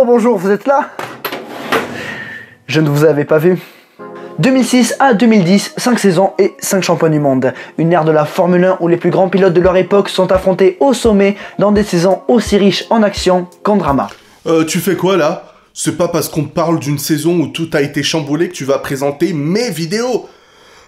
Oh bonjour, vous êtes là? Je ne vous avais pas vu. 2006 à 2010, 5 saisons et 5 champions du monde. Une ère de la Formule 1 où les plus grands pilotes de leur époque sont affrontés au sommet dans des saisons aussi riches en action qu'en drama. Euh, tu fais quoi là? C'est pas parce qu'on parle d'une saison où tout a été chamboulé que tu vas présenter mes vidéos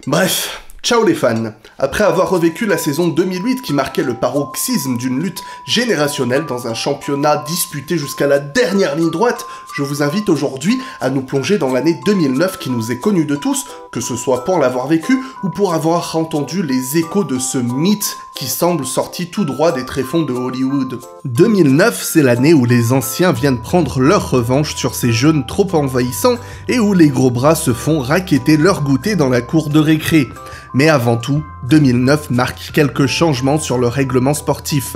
Bref, Ciao les fans. Après avoir revécu la saison 2008 qui marquait le paroxysme d'une lutte générationnelle dans un championnat disputé jusqu'à la dernière ligne droite, je vous invite aujourd'hui à nous plonger dans l'année 2009 qui nous est connue de tous, que ce soit pour l'avoir vécu ou pour avoir entendu les échos de ce mythe qui semble sorti tout droit des tréfonds de Hollywood. 2009, c'est l'année où les anciens viennent prendre leur revanche sur ces jeunes trop envahissants et où les gros bras se font raqueter leur goûter dans la cour de récré. Mais avant tout, 2009 marque quelques changements sur le règlement sportif,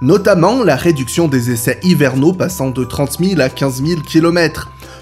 notamment la réduction des essais hivernaux passant de 30 000 à 15 000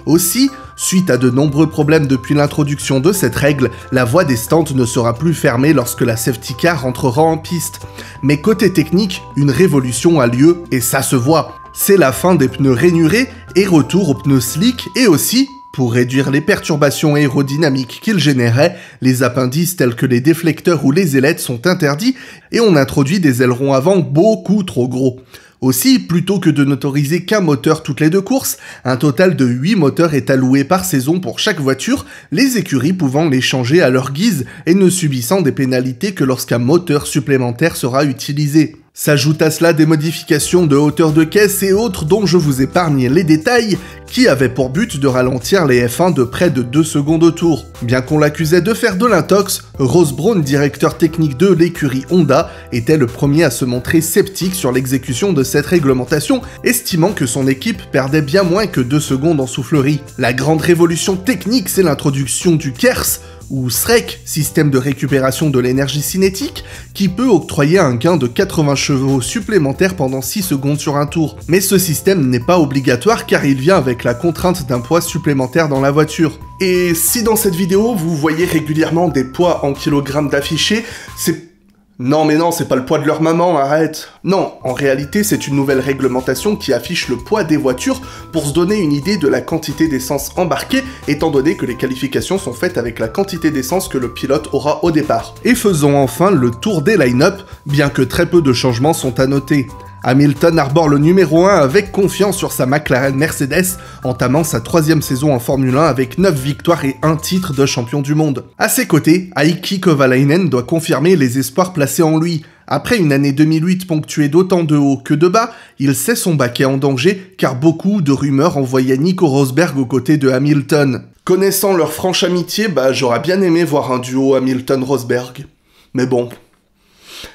Aussi, suite à de nombreux problèmes depuis l'introduction de cette règle, la voie des stands ne sera plus fermée lorsque la safety car rentrera en piste. Mais côté technique, une révolution a lieu et ça se voit. C'est la fin des pneus rainurés et retour aux pneus slick et aussi pour réduire les perturbations aérodynamiques qu'ils généraient, les appendices tels que les déflecteurs ou les ailettes sont interdits et on introduit des ailerons avant beaucoup trop gros. Aussi, plutôt que de n'autoriser qu'un moteur toutes les deux courses, un total de 8 moteurs est alloué par saison pour chaque voiture, les écuries pouvant les changer à leur guise et ne subissant des pénalités que lorsqu'un moteur supplémentaire sera utilisé. S'ajoutent à cela des modifications de hauteur de caisse et autres dont je vous épargne les détails, qui avaient pour but de ralentir les F1 de près de 2 secondes au tour. Bien qu'on l'accusait de faire de l'intox, Rose Brown, directeur technique de l'écurie Honda, était le premier à se montrer sceptique sur l'exécution de cette réglementation, estimant que son équipe perdait bien moins que 2 secondes en soufflerie. La grande révolution technique, c'est l'introduction du KERS, ou SREC, système de récupération de l'énergie cinétique, qui peut octroyer un gain de 80 chevaux supplémentaires pendant 6 secondes sur un tour. Mais ce système n'est pas obligatoire car il vient avec la contrainte d'un poids supplémentaire dans la voiture. Et si dans cette vidéo vous voyez régulièrement des poids en kilogrammes d'affichés, c'est non mais non, c'est pas le poids de leur maman, arrête. Non, en réalité, c'est une nouvelle réglementation qui affiche le poids des voitures pour se donner une idée de la quantité d'essence embarquée, étant donné que les qualifications sont faites avec la quantité d'essence que le pilote aura au départ. Et faisons enfin le tour des line-up, bien que très peu de changements sont à noter. Hamilton arbore le numéro 1 avec confiance sur sa McLaren Mercedes, entamant sa troisième saison en Formule 1 avec 9 victoires et 1 titre de champion du monde. À ses côtés, Aiki Kovalainen doit confirmer les espoirs placés en lui. Après une année 2008 ponctuée d'autant de hauts que de bas, il sait son baquet en danger car beaucoup de rumeurs envoyaient Nico Rosberg aux côtés de Hamilton. Connaissant leur franche amitié, bah j'aurais bien aimé voir un duo Hamilton-Rosberg. Mais bon.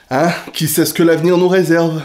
Hein Qui sait ce que l'avenir nous réserve?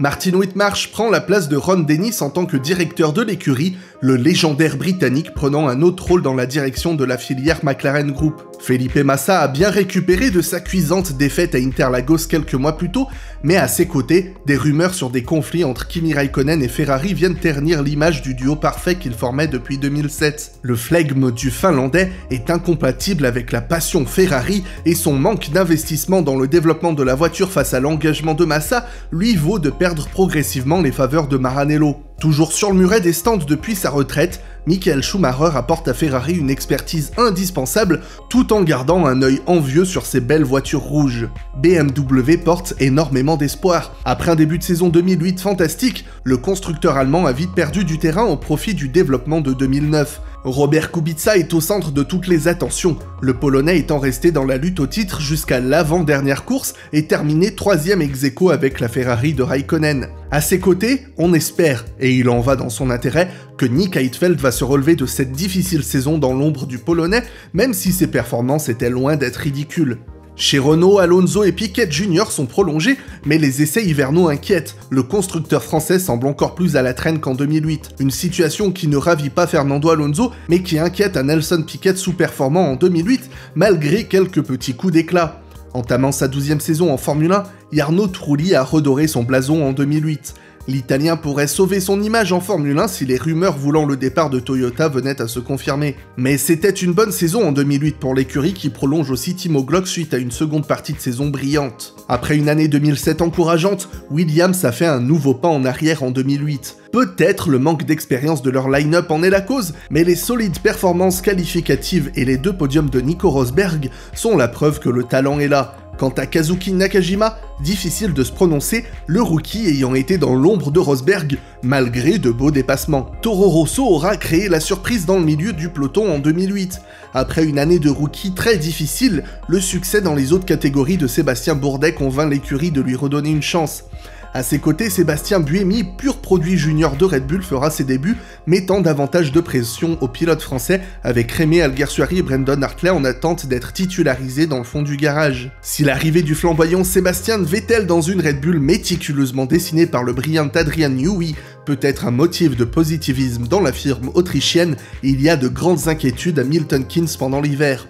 Martin Whitmarsh prend la place de Ron Dennis en tant que directeur de l'écurie, le légendaire britannique prenant un autre rôle dans la direction de la filière McLaren Group. Felipe Massa a bien récupéré de sa cuisante défaite à Interlagos quelques mois plus tôt, mais à ses côtés, des rumeurs sur des conflits entre Kimi Raikkonen et Ferrari viennent ternir l'image du duo parfait qu'ils formaient depuis 2007. Le flegme du Finlandais est incompatible avec la passion Ferrari et son manque d'investissement dans le développement de la voiture face à l'engagement de Massa lui vaut de perdre progressivement les faveurs de Maranello. Toujours sur le muret des stands depuis sa retraite, Michael Schumacher apporte à Ferrari une expertise indispensable tout en gardant un œil envieux sur ses belles voitures rouges. BMW porte énormément d'espoir. Après un début de saison 2008 fantastique, le constructeur allemand a vite perdu du terrain au profit du développement de 2009. Robert Kubica est au centre de toutes les attentions, le Polonais étant resté dans la lutte au titre jusqu'à l'avant-dernière course et terminé troisième ex aequo avec la Ferrari de Raikkonen. À ses côtés, on espère, et il en va dans son intérêt, que Nick Heidfeld va se relever de cette difficile saison dans l'ombre du Polonais, même si ses performances étaient loin d'être ridicules. Chez Renault, Alonso et Piquet Jr. sont prolongés, mais les essais hivernaux inquiètent. Le constructeur français semble encore plus à la traîne qu'en 2008. Une situation qui ne ravit pas Fernando Alonso, mais qui inquiète un Nelson Piquet sous-performant en 2008, malgré quelques petits coups d'éclat. Entamant sa douzième saison en Formule 1, Jarno Trulli a redoré son blason en 2008. L'Italien pourrait sauver son image en Formule 1 si les rumeurs voulant le départ de Toyota venaient à se confirmer. Mais c'était une bonne saison en 2008 pour l'écurie qui prolonge aussi Timo Glock suite à une seconde partie de saison brillante. Après une année 2007 encourageante, Williams a fait un nouveau pas en arrière en 2008. Peut-être le manque d'expérience de leur line-up en est la cause, mais les solides performances qualificatives et les deux podiums de Nico Rosberg sont la preuve que le talent est là. Quant à Kazuki Nakajima, difficile de se prononcer, le rookie ayant été dans l'ombre de Rosberg, malgré de beaux dépassements. Toro Rosso aura créé la surprise dans le milieu du peloton en 2008. Après une année de rookie très difficile, le succès dans les autres catégories de Sébastien Bourdet convainc l'écurie de lui redonner une chance. À ses côtés, Sébastien Buemi, pur produit junior de Red Bull, fera ses débuts, mettant davantage de pression aux pilotes français avec Rémi Alguersuari et Brendan Hartley en attente d'être titularisés dans le fond du garage. Si l'arrivée du flamboyant Sébastien Vettel dans une Red Bull méticuleusement dessinée par le brillant Adrian Newey peut être un motif de positivisme dans la firme autrichienne, il y a de grandes inquiétudes à Milton Keynes pendant l'hiver.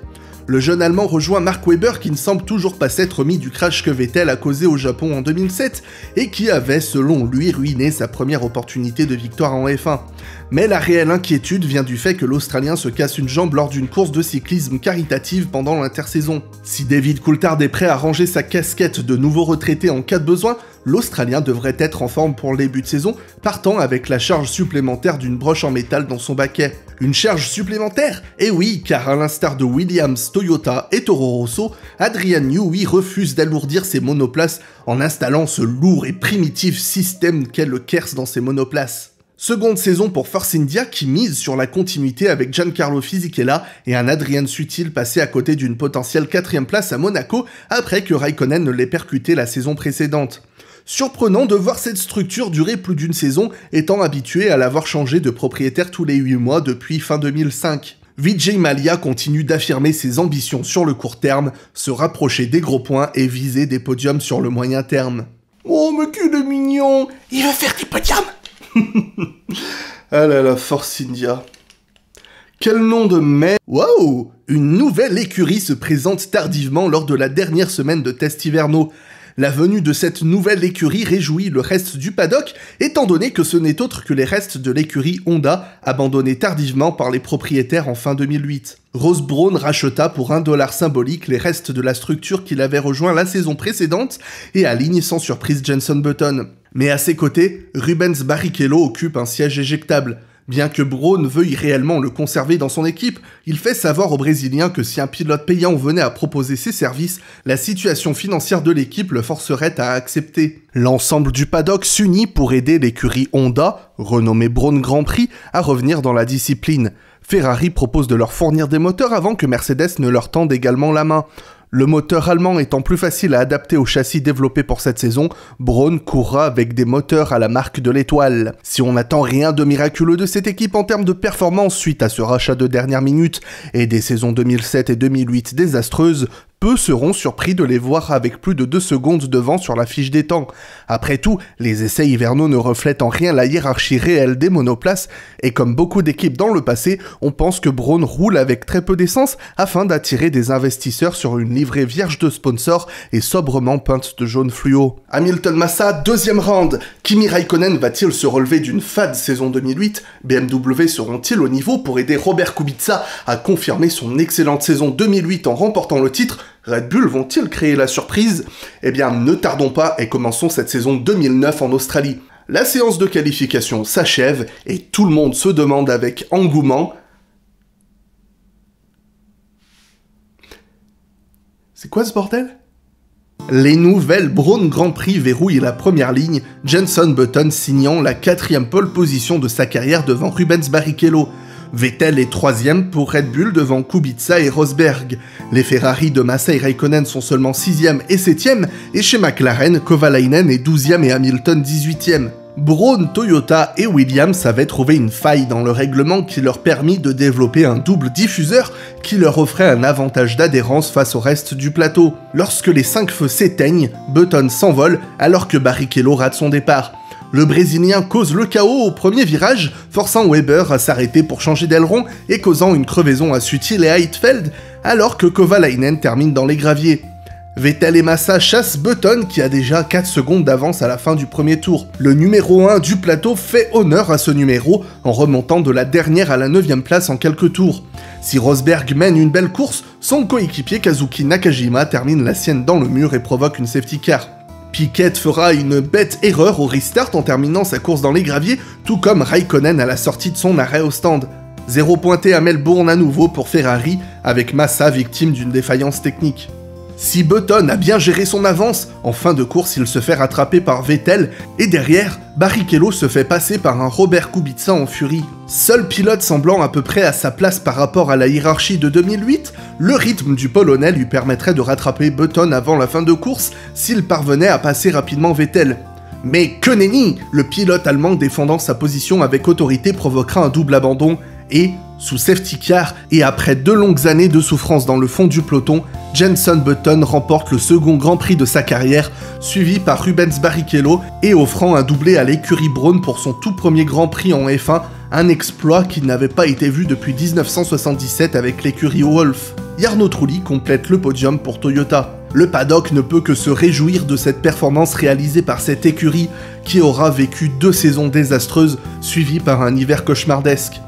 Le jeune Allemand rejoint Mark Webber qui ne semble toujours pas s'être remis du crash que Vettel a causé au Japon en 2007 et qui avait, selon lui, ruiné sa première opportunité de victoire en F1. Mais la réelle inquiétude vient du fait que l'Australien se casse une jambe lors d'une course de cyclisme caritative pendant l'intersaison. Si David Coulthard est prêt à ranger sa casquette de nouveau retraité en cas de besoin, l'Australien devrait être en forme pour le début de saison, partant avec la charge supplémentaire d'une broche en métal dans son baquet. Une charge supplémentaire? Eh oui, car à l'instar de Williams, Toyota et Toro Rosso, Adrian Newey refuse d'alourdir ses monoplaces en installant ce lourd et primitif système qu'est le KERS dans ses monoplaces. Seconde saison pour Force India qui mise sur la continuité avec Giancarlo Fisichella et un Adrian Sutil passé à côté d'une potentielle quatrième place à Monaco après que Raikkonen ne l'ait percuté la saison précédente. Surprenant de voir cette structure durer plus d'une saison, étant habitué à l'avoir changé de propriétaire tous les 8 mois depuis fin 2005. Vijay Malia continue d'affirmer ses ambitions sur le court terme, se rapprocher des gros points et viser des podiums sur le moyen terme. Oh, mais qu'il est mignon Il va faire des podiums Ah là là, Force India. Quel nom de mec Waouh Une nouvelle écurie se présente tardivement lors de la dernière semaine de tests hivernaux. La venue de cette nouvelle écurie réjouit le reste du paddock, étant donné que ce n'est autre que les restes de l'écurie Honda, abandonnée tardivement par les propriétaires en fin 2008. Rose Brown racheta pour un dollar symbolique les restes de la structure qu'il avait rejoint la saison précédente et aligne sans surprise Jenson Button. Mais à ses côtés, Rubens Barrichello occupe un siège éjectable. Bien que Braun veuille réellement le conserver dans son équipe, il fait savoir aux Brésiliens que si un pilote payant venait à proposer ses services, la situation financière de l'équipe le forcerait à accepter. L'ensemble du paddock s'unit pour aider l'écurie Honda, renommée Braun Grand Prix, à revenir dans la discipline. Ferrari propose de leur fournir des moteurs avant que Mercedes ne leur tende également la main. Le moteur allemand étant plus facile à adapter au châssis développé pour cette saison, Braun courra avec des moteurs à la marque de l'étoile. Si on n'attend rien de miraculeux de cette équipe en termes de performance suite à ce rachat de dernière minute et des saisons 2007 et 2008 désastreuses, peu seront surpris de les voir avec plus de 2 secondes devant sur la fiche des temps. Après tout, les essais hivernaux ne reflètent en rien la hiérarchie réelle des monoplaces, et comme beaucoup d'équipes dans le passé, on pense que Braun roule avec très peu d'essence afin d'attirer des investisseurs sur une livrée vierge de sponsors et sobrement peinte de jaune fluo. Hamilton Massa, deuxième round. Kimi Raikkonen va-t-il se relever d'une fade saison 2008 BMW seront-ils au niveau pour aider Robert Kubica à confirmer son excellente saison 2008 en remportant le titre? Red Bull vont-ils créer la surprise? Eh bien, ne tardons pas et commençons cette saison 2009 en Australie. La séance de qualification s'achève et tout le monde se demande avec engouement C'est quoi ce bordel? Les nouvelles Braun Grand Prix verrouillent la première ligne, Jenson Button signant la quatrième pole position de sa carrière devant Rubens Barrichello. Vettel est troisième pour Red Bull devant Kubica et Rosberg. Les Ferrari de Massa et Raikkonen sont seulement 6e et 7e, et chez McLaren, Kovalainen est 12e et Hamilton 18e. Braun, Toyota et Williams avaient trouvé une faille dans le règlement qui leur permit de développer un double diffuseur qui leur offrait un avantage d'adhérence face au reste du plateau. Lorsque les 5 feux s'éteignent, Button s'envole alors que Barrichello rate son départ. Le Brésilien cause le chaos au premier virage, forçant Weber à s'arrêter pour changer d'aileron et causant une crevaison à Sutil et à Heidfeld, alors que Kovalainen termine dans les graviers. Vettel et Massa chassent Button qui a déjà 4 secondes d'avance à la fin du premier tour. Le numéro 1 du plateau fait honneur à ce numéro en remontant de la dernière à la 9 place en quelques tours. Si Rosberg mène une belle course, son coéquipier Kazuki Nakajima termine la sienne dans le mur et provoque une safety car. Piquet fera une bête erreur au restart en terminant sa course dans les graviers, tout comme Raikkonen à la sortie de son arrêt au stand. Zéro pointé à Melbourne à nouveau pour Ferrari, avec Massa victime d'une défaillance technique. Si Button a bien géré son avance, en fin de course il se fait rattraper par Vettel, et derrière, Barrichello se fait passer par un Robert Kubica en furie. Seul pilote semblant à peu près à sa place par rapport à la hiérarchie de 2008, le rythme du Polonais lui permettrait de rattraper Button avant la fin de course s'il parvenait à passer rapidement Vettel. Mais que nenni Le pilote allemand défendant sa position avec autorité provoquera un double abandon et, sous safety car et après deux longues années de souffrance dans le fond du peloton, Jenson Button remporte le second Grand Prix de sa carrière, suivi par Rubens Barrichello et offrant un doublé à l'écurie Braun pour son tout premier Grand Prix en F1, un exploit qui n'avait pas été vu depuis 1977 avec l'écurie Wolf. Jarno Trulli complète le podium pour Toyota. Le paddock ne peut que se réjouir de cette performance réalisée par cette écurie qui aura vécu deux saisons désastreuses suivies par un hiver cauchemardesque.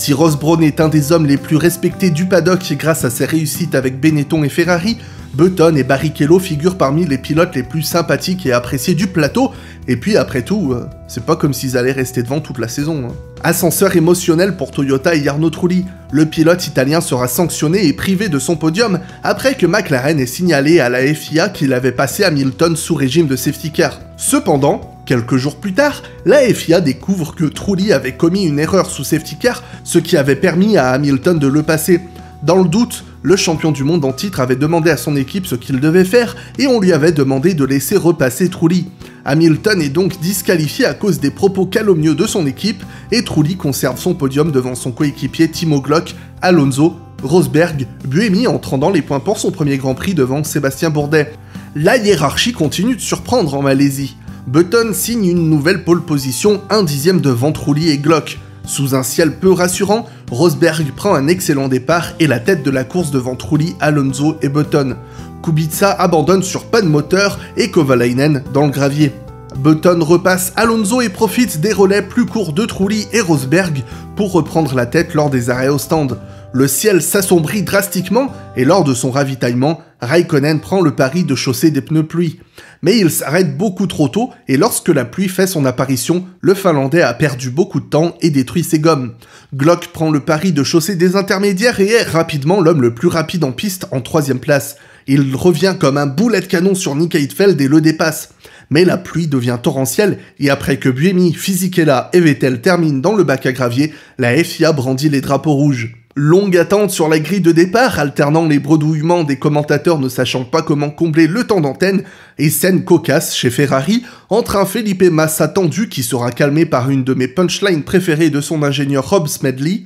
Si Ross est un des hommes les plus respectés du paddock grâce à ses réussites avec Benetton et Ferrari, Button et Barrichello figurent parmi les pilotes les plus sympathiques et appréciés du plateau, et puis après tout, euh, c'est pas comme s'ils allaient rester devant toute la saison. Hein. Ascenseur émotionnel pour Toyota et Jarno Trulli, le pilote italien sera sanctionné et privé de son podium après que McLaren ait signalé à la FIA qu'il avait passé Hamilton sous régime de safety car. Cependant, Quelques jours plus tard, la FIA découvre que Trulli avait commis une erreur sous safety car, ce qui avait permis à Hamilton de le passer. Dans le doute, le champion du monde en titre avait demandé à son équipe ce qu'il devait faire et on lui avait demandé de laisser repasser Trulli. Hamilton est donc disqualifié à cause des propos calomnieux de son équipe et Trulli conserve son podium devant son coéquipier Timo Glock, Alonso, Rosberg, Buemi entrant dans les points pour son premier Grand Prix devant Sébastien Bourdet. La hiérarchie continue de surprendre en Malaisie. Button signe une nouvelle pole position, un dixième devant Trulli et Glock. Sous un ciel peu rassurant, Rosberg prend un excellent départ et la tête de la course devant Trulli, Alonso et Button. Kubica abandonne sur pas de moteur et Kovalainen dans le gravier. Button repasse Alonso et profite des relais plus courts de Trulli et Rosberg pour reprendre la tête lors des arrêts au stand. Le ciel s'assombrit drastiquement et lors de son ravitaillement, Raikkonen prend le pari de chausser des pneus pluie. Mais il s'arrête beaucoup trop tôt et lorsque la pluie fait son apparition, le Finlandais a perdu beaucoup de temps et détruit ses gommes. Glock prend le pari de chausser des intermédiaires et est rapidement l'homme le plus rapide en piste en troisième place. Il revient comme un boulet de canon sur Nick Heidfeld et le dépasse. Mais la pluie devient torrentielle et après que Buemi, Fisichella et Vettel terminent dans le bac à gravier, la FIA brandit les drapeaux rouges. Longue attente sur la grille de départ, alternant les bredouillements des commentateurs ne sachant pas comment combler le temps d'antenne, et scène cocasse chez Ferrari entre un Felipe Massa tendu qui sera calmé par une de mes punchlines préférées de son ingénieur Rob Smedley.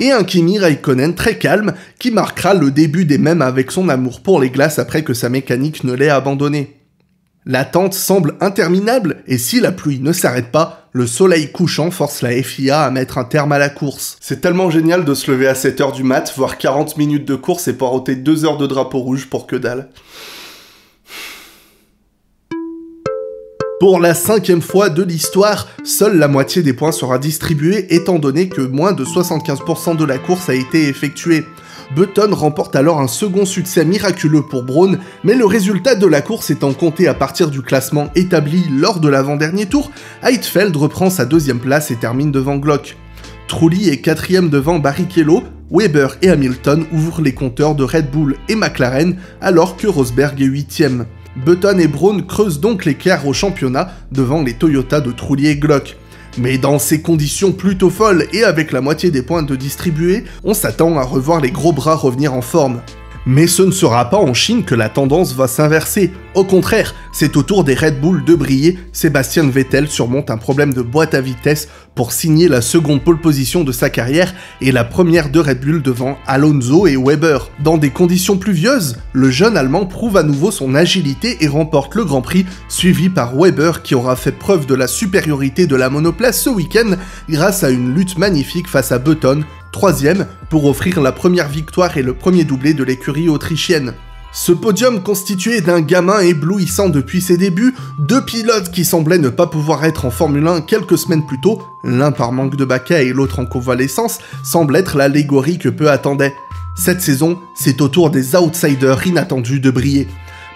Et un Kimi Raikkonen très calme qui marquera le début des mêmes avec son amour pour les glaces après que sa mécanique ne l'ait abandonné. L'attente semble interminable et si la pluie ne s'arrête pas, le soleil couchant force la FIA à mettre un terme à la course. C'est tellement génial de se lever à 7h du mat, voir 40 minutes de course et poireauter 2 heures de drapeau rouge pour que dalle. Pour la cinquième fois de l'histoire, seule la moitié des points sera distribuée étant donné que moins de 75% de la course a été effectuée. Button remporte alors un second succès miraculeux pour Braun, mais le résultat de la course étant compté à partir du classement établi lors de l'avant-dernier tour, Heidfeld reprend sa deuxième place et termine devant Glock. Trulli est quatrième devant Barrichello, Weber et Hamilton ouvrent les compteurs de Red Bull et McLaren alors que Rosberg est huitième. Button et Braun creusent donc l'écart au championnat devant les Toyota de Trulli et Glock. Mais dans ces conditions plutôt folles et avec la moitié des points de distribuer, on s'attend à revoir les gros bras revenir en forme. Mais ce ne sera pas en Chine que la tendance va s'inverser. Au contraire, c'est au tour des Red Bull de briller. Sébastien Vettel surmonte un problème de boîte à vitesse pour signer la seconde pole position de sa carrière et la première de Red Bull devant Alonso et Weber. Dans des conditions pluvieuses, le jeune Allemand prouve à nouveau son agilité et remporte le Grand Prix, suivi par Weber qui aura fait preuve de la supériorité de la monoplace ce week-end grâce à une lutte magnifique face à Button, troisième pour offrir la première victoire et le premier doublé de l'écurie autrichienne. Ce podium constitué d'un gamin éblouissant depuis ses débuts, deux pilotes qui semblaient ne pas pouvoir être en Formule 1 quelques semaines plus tôt, l'un par manque de baquet et l'autre en convalescence, semble être l'allégorie que peu attendaient. Cette saison, c'est au tour des outsiders inattendus de briller.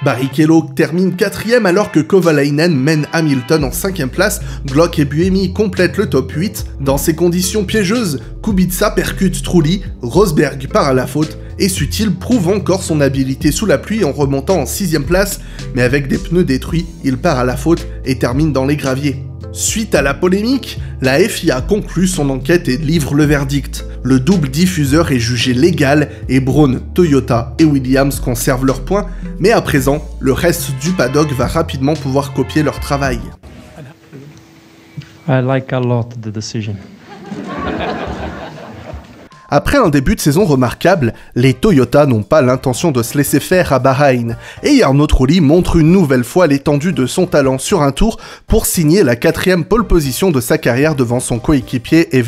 Barrichello termine quatrième alors que Kovalainen mène Hamilton en cinquième place, Glock et Buemi complètent le top 8. Dans ces conditions piégeuses, Kubica percute Trulli, Rosberg part à la faute, et Sutil prouve encore son habileté sous la pluie en remontant en sixième place, mais avec des pneus détruits, il part à la faute et termine dans les graviers. Suite à la polémique, la FIA conclut son enquête et livre le verdict. Le double diffuseur est jugé légal et Braun, Toyota et Williams conservent leurs points, mais à présent, le reste du paddock va rapidement pouvoir copier leur travail. I like a lot the decision. Après un début de saison remarquable, les Toyota n'ont pas l'intention de se laisser faire à Bahreïn, et Arnaud Trulli montre une nouvelle fois l'étendue de son talent sur un tour pour signer la quatrième pole position de sa carrière devant son coéquipier et.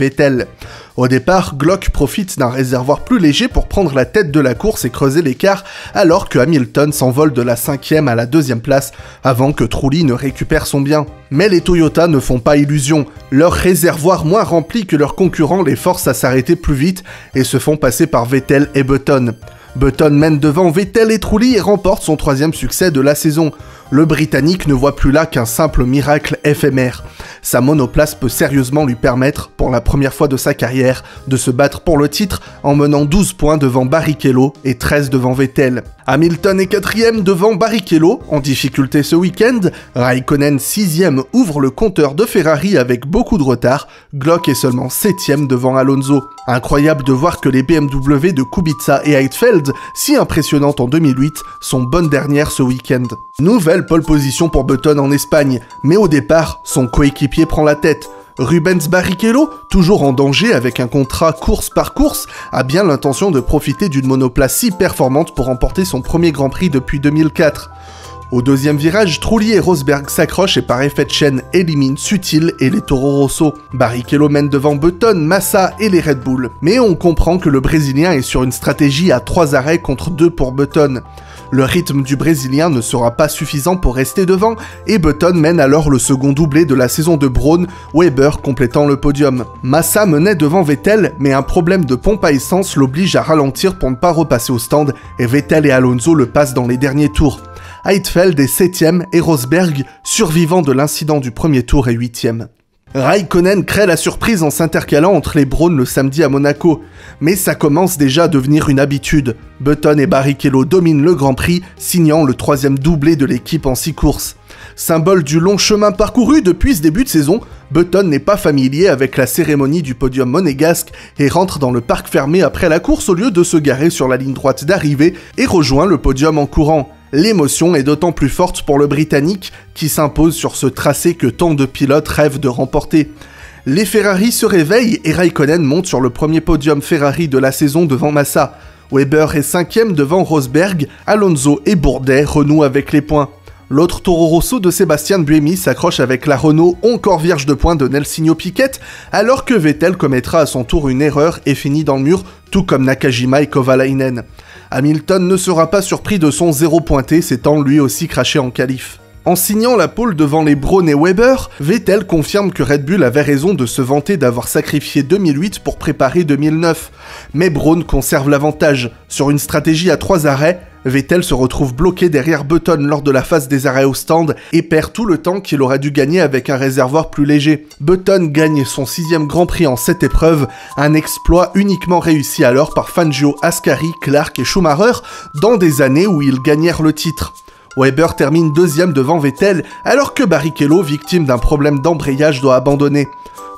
Au départ, Glock profite d'un réservoir plus léger pour prendre la tête de la course et creuser l'écart, alors que Hamilton s'envole de la cinquième à la deuxième place avant que Trulli ne récupère son bien. Mais les Toyota ne font pas illusion. Leur réservoir moins rempli que leurs concurrents les force à s'arrêter plus vite et se font passer par Vettel et Button. Button mène devant Vettel et Trulli et remporte son troisième succès de la saison. Le Britannique ne voit plus là qu'un simple miracle éphémère. Sa monoplace peut sérieusement lui permettre, pour la première fois de sa carrière, de se battre pour le titre en menant 12 points devant Barrichello et 13 devant Vettel. Hamilton est quatrième devant Barrichello, en difficulté ce week-end. Raikkonen sixième ouvre le compteur de Ferrari avec beaucoup de retard. Glock est seulement septième devant Alonso. Incroyable de voir que les BMW de Kubica et Heidfeld, si impressionnantes en 2008, sont bonnes dernières ce week-end. Pole position pour Button en Espagne, mais au départ, son coéquipier prend la tête. Rubens Barrichello, toujours en danger avec un contrat course par course, a bien l'intention de profiter d'une monoplace si performante pour remporter son premier Grand Prix depuis 2004. Au deuxième virage, Trulli et Rosberg s'accrochent et par effet de chaîne éliminent Sutil et les Toro Rosso. Barrichello mène devant Button, Massa et les Red Bull. Mais on comprend que le Brésilien est sur une stratégie à trois arrêts contre deux pour Button. Le rythme du Brésilien ne sera pas suffisant pour rester devant et Button mène alors le second doublé de la saison de Braun, Weber complétant le podium. Massa menait devant Vettel, mais un problème de pompe à essence l'oblige à ralentir pour ne pas repasser au stand et Vettel et Alonso le passent dans les derniers tours. Heidfeld est 7ème et Rosberg, survivant de l'incident du premier tour, est 8ème. Raikkonen crée la surprise en s'intercalant entre les Browns le samedi à Monaco, mais ça commence déjà à devenir une habitude. Button et Barrichello dominent le Grand Prix, signant le troisième doublé de l'équipe en six courses. Symbole du long chemin parcouru depuis ce début de saison, Button n'est pas familier avec la cérémonie du podium monégasque et rentre dans le parc fermé après la course au lieu de se garer sur la ligne droite d'arrivée et rejoint le podium en courant. L'émotion est d'autant plus forte pour le Britannique qui s'impose sur ce tracé que tant de pilotes rêvent de remporter. Les Ferrari se réveillent et Raikkonen monte sur le premier podium Ferrari de la saison devant Massa. Weber est cinquième devant Rosberg, Alonso et Bourdet renouent avec les points. L'autre Toro Rosso de Sébastien Buemi s'accroche avec la Renault encore vierge de points de Nelsinho Piquet, alors que Vettel commettra à son tour une erreur et finit dans le mur, tout comme Nakajima et Kovalainen. Hamilton ne sera pas surpris de son zéro pointé, s'étant lui aussi craché en qualif. En signant la pole devant les Braun et Weber, Vettel confirme que Red Bull avait raison de se vanter d'avoir sacrifié 2008 pour préparer 2009. Mais Braun conserve l'avantage. Sur une stratégie à trois arrêts, Vettel se retrouve bloqué derrière Button lors de la phase des arrêts au stand et perd tout le temps qu'il aurait dû gagner avec un réservoir plus léger. Button gagne son sixième Grand Prix en cette épreuve, un exploit uniquement réussi alors par Fangio, Ascari, Clark et Schumacher dans des années où ils gagnèrent le titre. Weber termine deuxième devant Vettel, alors que Barrichello, victime d'un problème d'embrayage, doit abandonner.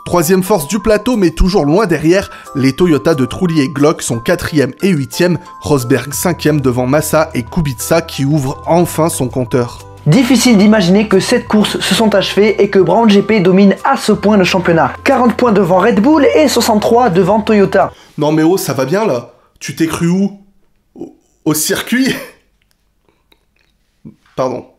Troisième force du plateau, mais toujours loin derrière, les Toyota de Trulli et Glock sont quatrième et huitième, Rosberg cinquième devant Massa et Kubica qui ouvre enfin son compteur. Difficile d'imaginer que cette course se sont achevées et que Brown GP domine à ce point le championnat. 40 points devant Red Bull et 63 devant Toyota. Non mais oh, ça va bien là Tu t'es cru où? Au, au circuit? Pardon.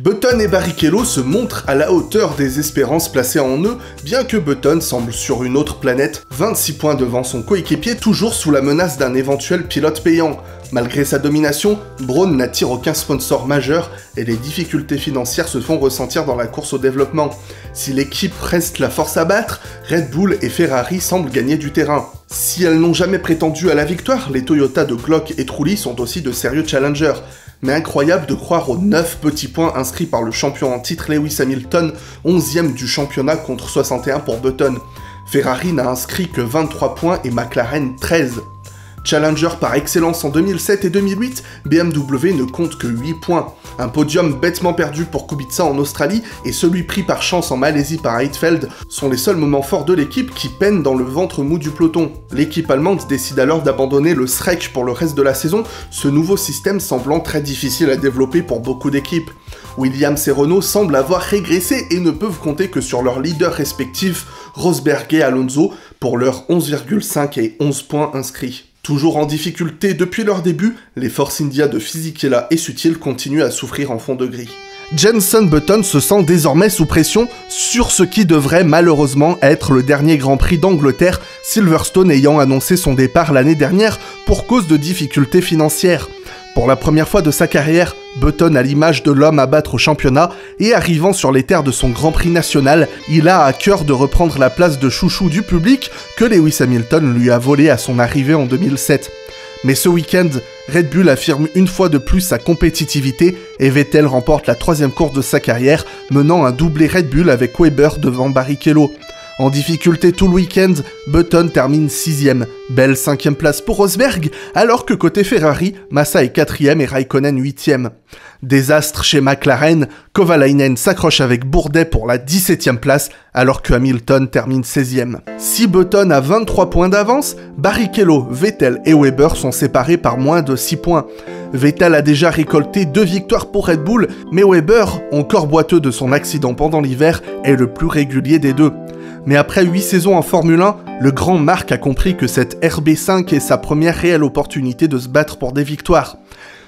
Button et Barrichello se montrent à la hauteur des espérances placées en eux, bien que Button semble sur une autre planète, 26 points devant son coéquipier, toujours sous la menace d'un éventuel pilote payant. Malgré sa domination, Braun n'attire aucun sponsor majeur et les difficultés financières se font ressentir dans la course au développement. Si l'équipe reste la force à battre, Red Bull et Ferrari semblent gagner du terrain. Si elles n'ont jamais prétendu à la victoire, les Toyota de Glock et Trulli sont aussi de sérieux challengers mais incroyable de croire aux 9 petits points inscrits par le champion en titre Lewis Hamilton, 11ème du championnat contre 61 pour Button. Ferrari n'a inscrit que 23 points et McLaren 13. Challenger par excellence en 2007 et 2008, BMW ne compte que 8 points. Un podium bêtement perdu pour Kubica en Australie et celui pris par chance en Malaisie par Heidfeld sont les seuls moments forts de l'équipe qui peinent dans le ventre mou du peloton. L'équipe allemande décide alors d'abandonner le Shrek pour le reste de la saison, ce nouveau système semblant très difficile à développer pour beaucoup d'équipes. Williams et Renault semblent avoir régressé et ne peuvent compter que sur leurs leaders respectifs, Rosberg et Alonso, pour leurs 11,5 et 11 points inscrits. Toujours en difficulté depuis leur début, les Force India de Fisichella et Sutil continuent à souffrir en fond de gris. Jenson Button se sent désormais sous pression sur ce qui devrait malheureusement être le dernier Grand Prix d'Angleterre, Silverstone ayant annoncé son départ l'année dernière pour cause de difficultés financières. Pour la première fois de sa carrière, Button a l'image de l'homme à battre au championnat et arrivant sur les terres de son Grand Prix national, il a à cœur de reprendre la place de chouchou du public que Lewis Hamilton lui a volé à son arrivée en 2007. Mais ce week-end, Red Bull affirme une fois de plus sa compétitivité et Vettel remporte la troisième course de sa carrière, menant un doublé Red Bull avec Weber devant Barrichello. En difficulté tout le week-end, Button termine 6ème, belle 5ème place pour Rosberg, alors que côté Ferrari, Massa est 4ème et Raikkonen 8ème. Désastre chez McLaren, Kovalainen s'accroche avec Bourdet pour la 17ème place, alors que Hamilton termine 16ème. Si Button a 23 points d'avance, Barrichello, Vettel et Weber sont séparés par moins de 6 points. Vettel a déjà récolté deux victoires pour Red Bull, mais Weber, encore boiteux de son accident pendant l'hiver, est le plus régulier des deux mais après 8 saisons en Formule 1, le grand Marc a compris que cette RB5 est sa première réelle opportunité de se battre pour des victoires.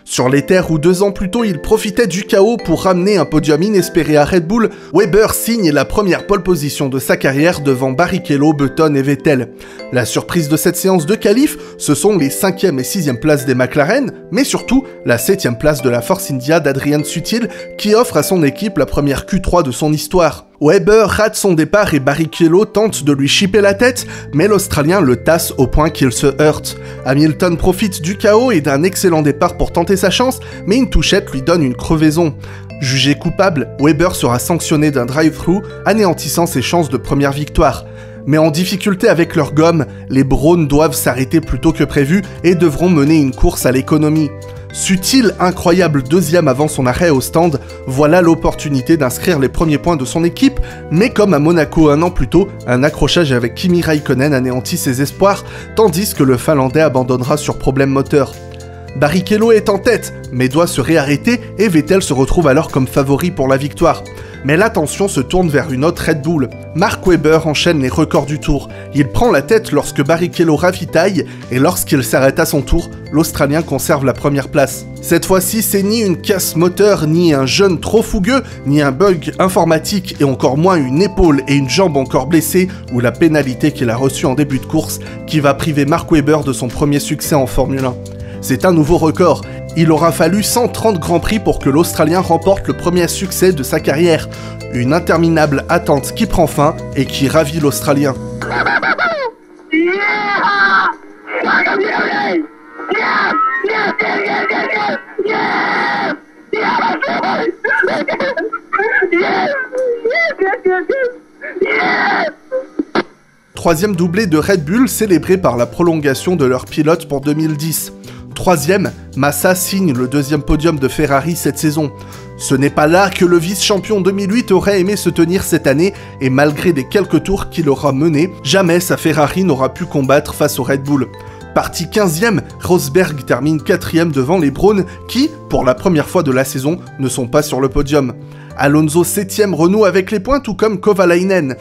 Sur les terres où deux ans plus tôt il profitait du chaos pour ramener un podium inespéré à Red Bull, Weber signe la première pole position de sa carrière devant Barrichello, Button et Vettel. La surprise de cette séance de qualif, ce sont les 5e et 6e places des McLaren, mais surtout la 7e place de la Force India d'Adrian Sutil qui offre à son équipe la première Q3 de son histoire. Weber rate son départ et Barrichello tente de lui chipper la tête, mais l'Australien le tasse au point qu'il se heurte. Hamilton profite du chaos et d'un excellent départ pour tenter sa chance, mais une touchette lui donne une crevaison. Jugé coupable, Weber sera sanctionné d'un drive-through, anéantissant ses chances de première victoire. Mais en difficulté avec leur gomme, les Browns doivent s'arrêter plus tôt que prévu et devront mener une course à l'économie. Sutil, incroyable deuxième avant son arrêt au stand, voilà l'opportunité d'inscrire les premiers points de son équipe, mais comme à Monaco un an plus tôt, un accrochage avec Kimi Raikkonen anéantit ses espoirs, tandis que le Finlandais abandonnera sur problème moteur. Barrichello est en tête, mais doit se réarrêter et Vettel se retrouve alors comme favori pour la victoire. Mais l'attention se tourne vers une autre Red Bull. Mark Webber enchaîne les records du tour. Il prend la tête lorsque Barrichello ravitaille et lorsqu'il s'arrête à son tour, l'Australien conserve la première place. Cette fois-ci, c'est ni une casse moteur, ni un jeune trop fougueux, ni un bug informatique et encore moins une épaule et une jambe encore blessées ou la pénalité qu'il a reçue en début de course qui va priver Mark Webber de son premier succès en Formule 1. C'est un nouveau record. Il aura fallu 130 Grands Prix pour que l'Australien remporte le premier succès de sa carrière. Une interminable attente qui prend fin et qui ravit l'Australien. Troisième doublé de Red Bull célébré par la prolongation de leur pilote pour 2010. Troisième, Massa signe le deuxième podium de Ferrari cette saison. Ce n'est pas là que le vice-champion 2008 aurait aimé se tenir cette année, et malgré les quelques tours qu'il aura menés, jamais sa Ferrari n'aura pu combattre face au Red Bull. Parti 15e, Rosberg termine 4e devant les Browns qui, pour la première fois de la saison, ne sont pas sur le podium. Alonso 7e renoue avec les points tout comme Kovalainen.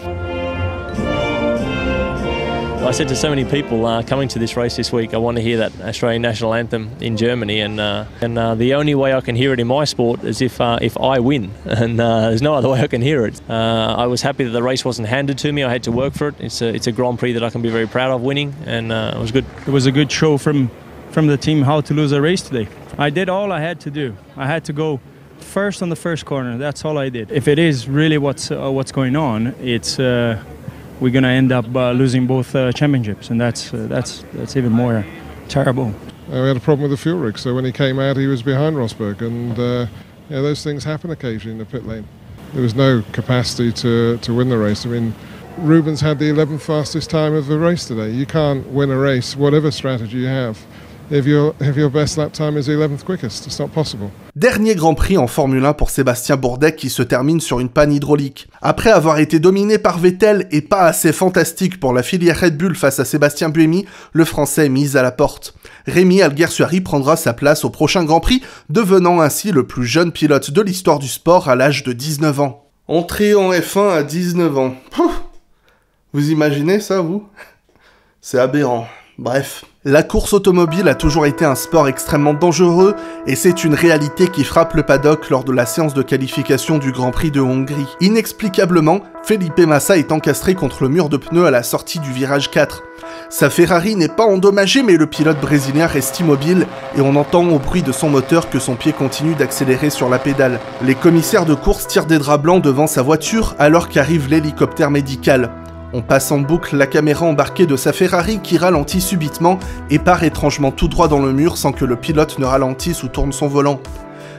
I said to so many people uh, coming to this race this week, I want to hear that Australian national anthem in Germany, and uh, and uh, the only way I can hear it in my sport is if uh, if I win, and uh, there's no other way I can hear it. Uh, I was happy that the race wasn't handed to me. I had to work for it. It's a it's a Grand Prix that I can be very proud of winning, and it was good. It was a good show from from the team how to lose a race today. I did all I had to do. I had to go first on the first corner. That's all I did. If it is really what's what's going on, it's we're going to end up uh, losing both uh, championships, and that's uh, that's that's even more terrible. we had a problem with the fuel rig, so when he came out, he was behind Rosberg, and yeah, those things happen occasionally in the pit lane. There was no capacity to, to win the race. I mean, Rubens had the 11th fastest time of the race today. You can't win a race, whatever strategy you have, if your, if your best lap time is the 11th quickest. It's not possible. Dernier Grand Prix en Formule 1 pour Sébastien Bourdais qui se termine sur une panne hydraulique. Après avoir été dominé par Vettel et pas assez fantastique pour la filière Red Bull face à Sébastien Buemi, le Français est mis à la porte. Rémi Alguersuari prendra sa place au prochain Grand Prix, devenant ainsi le plus jeune pilote de l'histoire du sport à l'âge de 19 ans. Entré en F1 à 19 ans. Vous imaginez ça, vous? C'est aberrant. Bref, la course automobile a toujours été un sport extrêmement dangereux et c'est une réalité qui frappe le paddock lors de la séance de qualification du Grand Prix de Hongrie. Inexplicablement, Felipe Massa est encastré contre le mur de pneus à la sortie du virage 4. Sa Ferrari n'est pas endommagée mais le pilote brésilien reste immobile et on entend au bruit de son moteur que son pied continue d'accélérer sur la pédale. Les commissaires de course tirent des draps blancs devant sa voiture alors qu'arrive l'hélicoptère médical. On passe en boucle la caméra embarquée de sa Ferrari qui ralentit subitement et part étrangement tout droit dans le mur sans que le pilote ne ralentisse ou tourne son volant.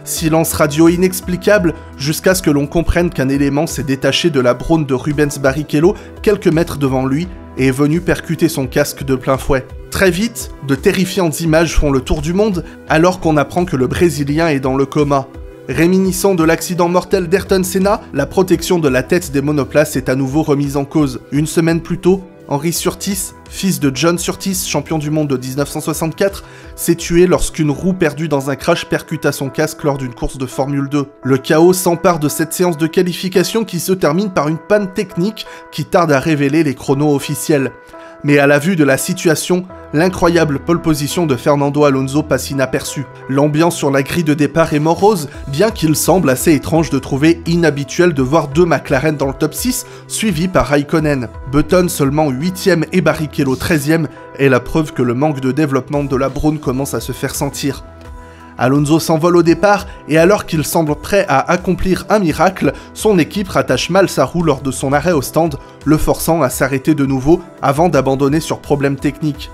Silence radio inexplicable jusqu'à ce que l'on comprenne qu'un élément s'est détaché de la braune de Rubens Barrichello quelques mètres devant lui et est venu percuter son casque de plein fouet. Très vite, de terrifiantes images font le tour du monde alors qu'on apprend que le Brésilien est dans le coma. Réminissant de l'accident mortel d'Ayrton Senna, la protection de la tête des monoplaces est à nouveau remise en cause. Une semaine plus tôt, Henry Surtis, fils de John Surtis, champion du monde de 1964, s'est tué lorsqu'une roue perdue dans un crash percuta son casque lors d'une course de Formule 2. Le chaos s'empare de cette séance de qualification qui se termine par une panne technique qui tarde à révéler les chronos officiels mais à la vue de la situation, l'incroyable pole position de Fernando Alonso passe inaperçue. L'ambiance sur la grille de départ est morose, bien qu'il semble assez étrange de trouver inhabituel de voir deux McLaren dans le top 6, suivis par Raikkonen. Button seulement 8ème et Barrichello 13ème est la preuve que le manque de développement de la Brown commence à se faire sentir. Alonso s'envole au départ et alors qu'il semble prêt à accomplir un miracle, son équipe rattache mal sa roue lors de son arrêt au stand, le forçant à s'arrêter de nouveau avant d'abandonner sur problème technique.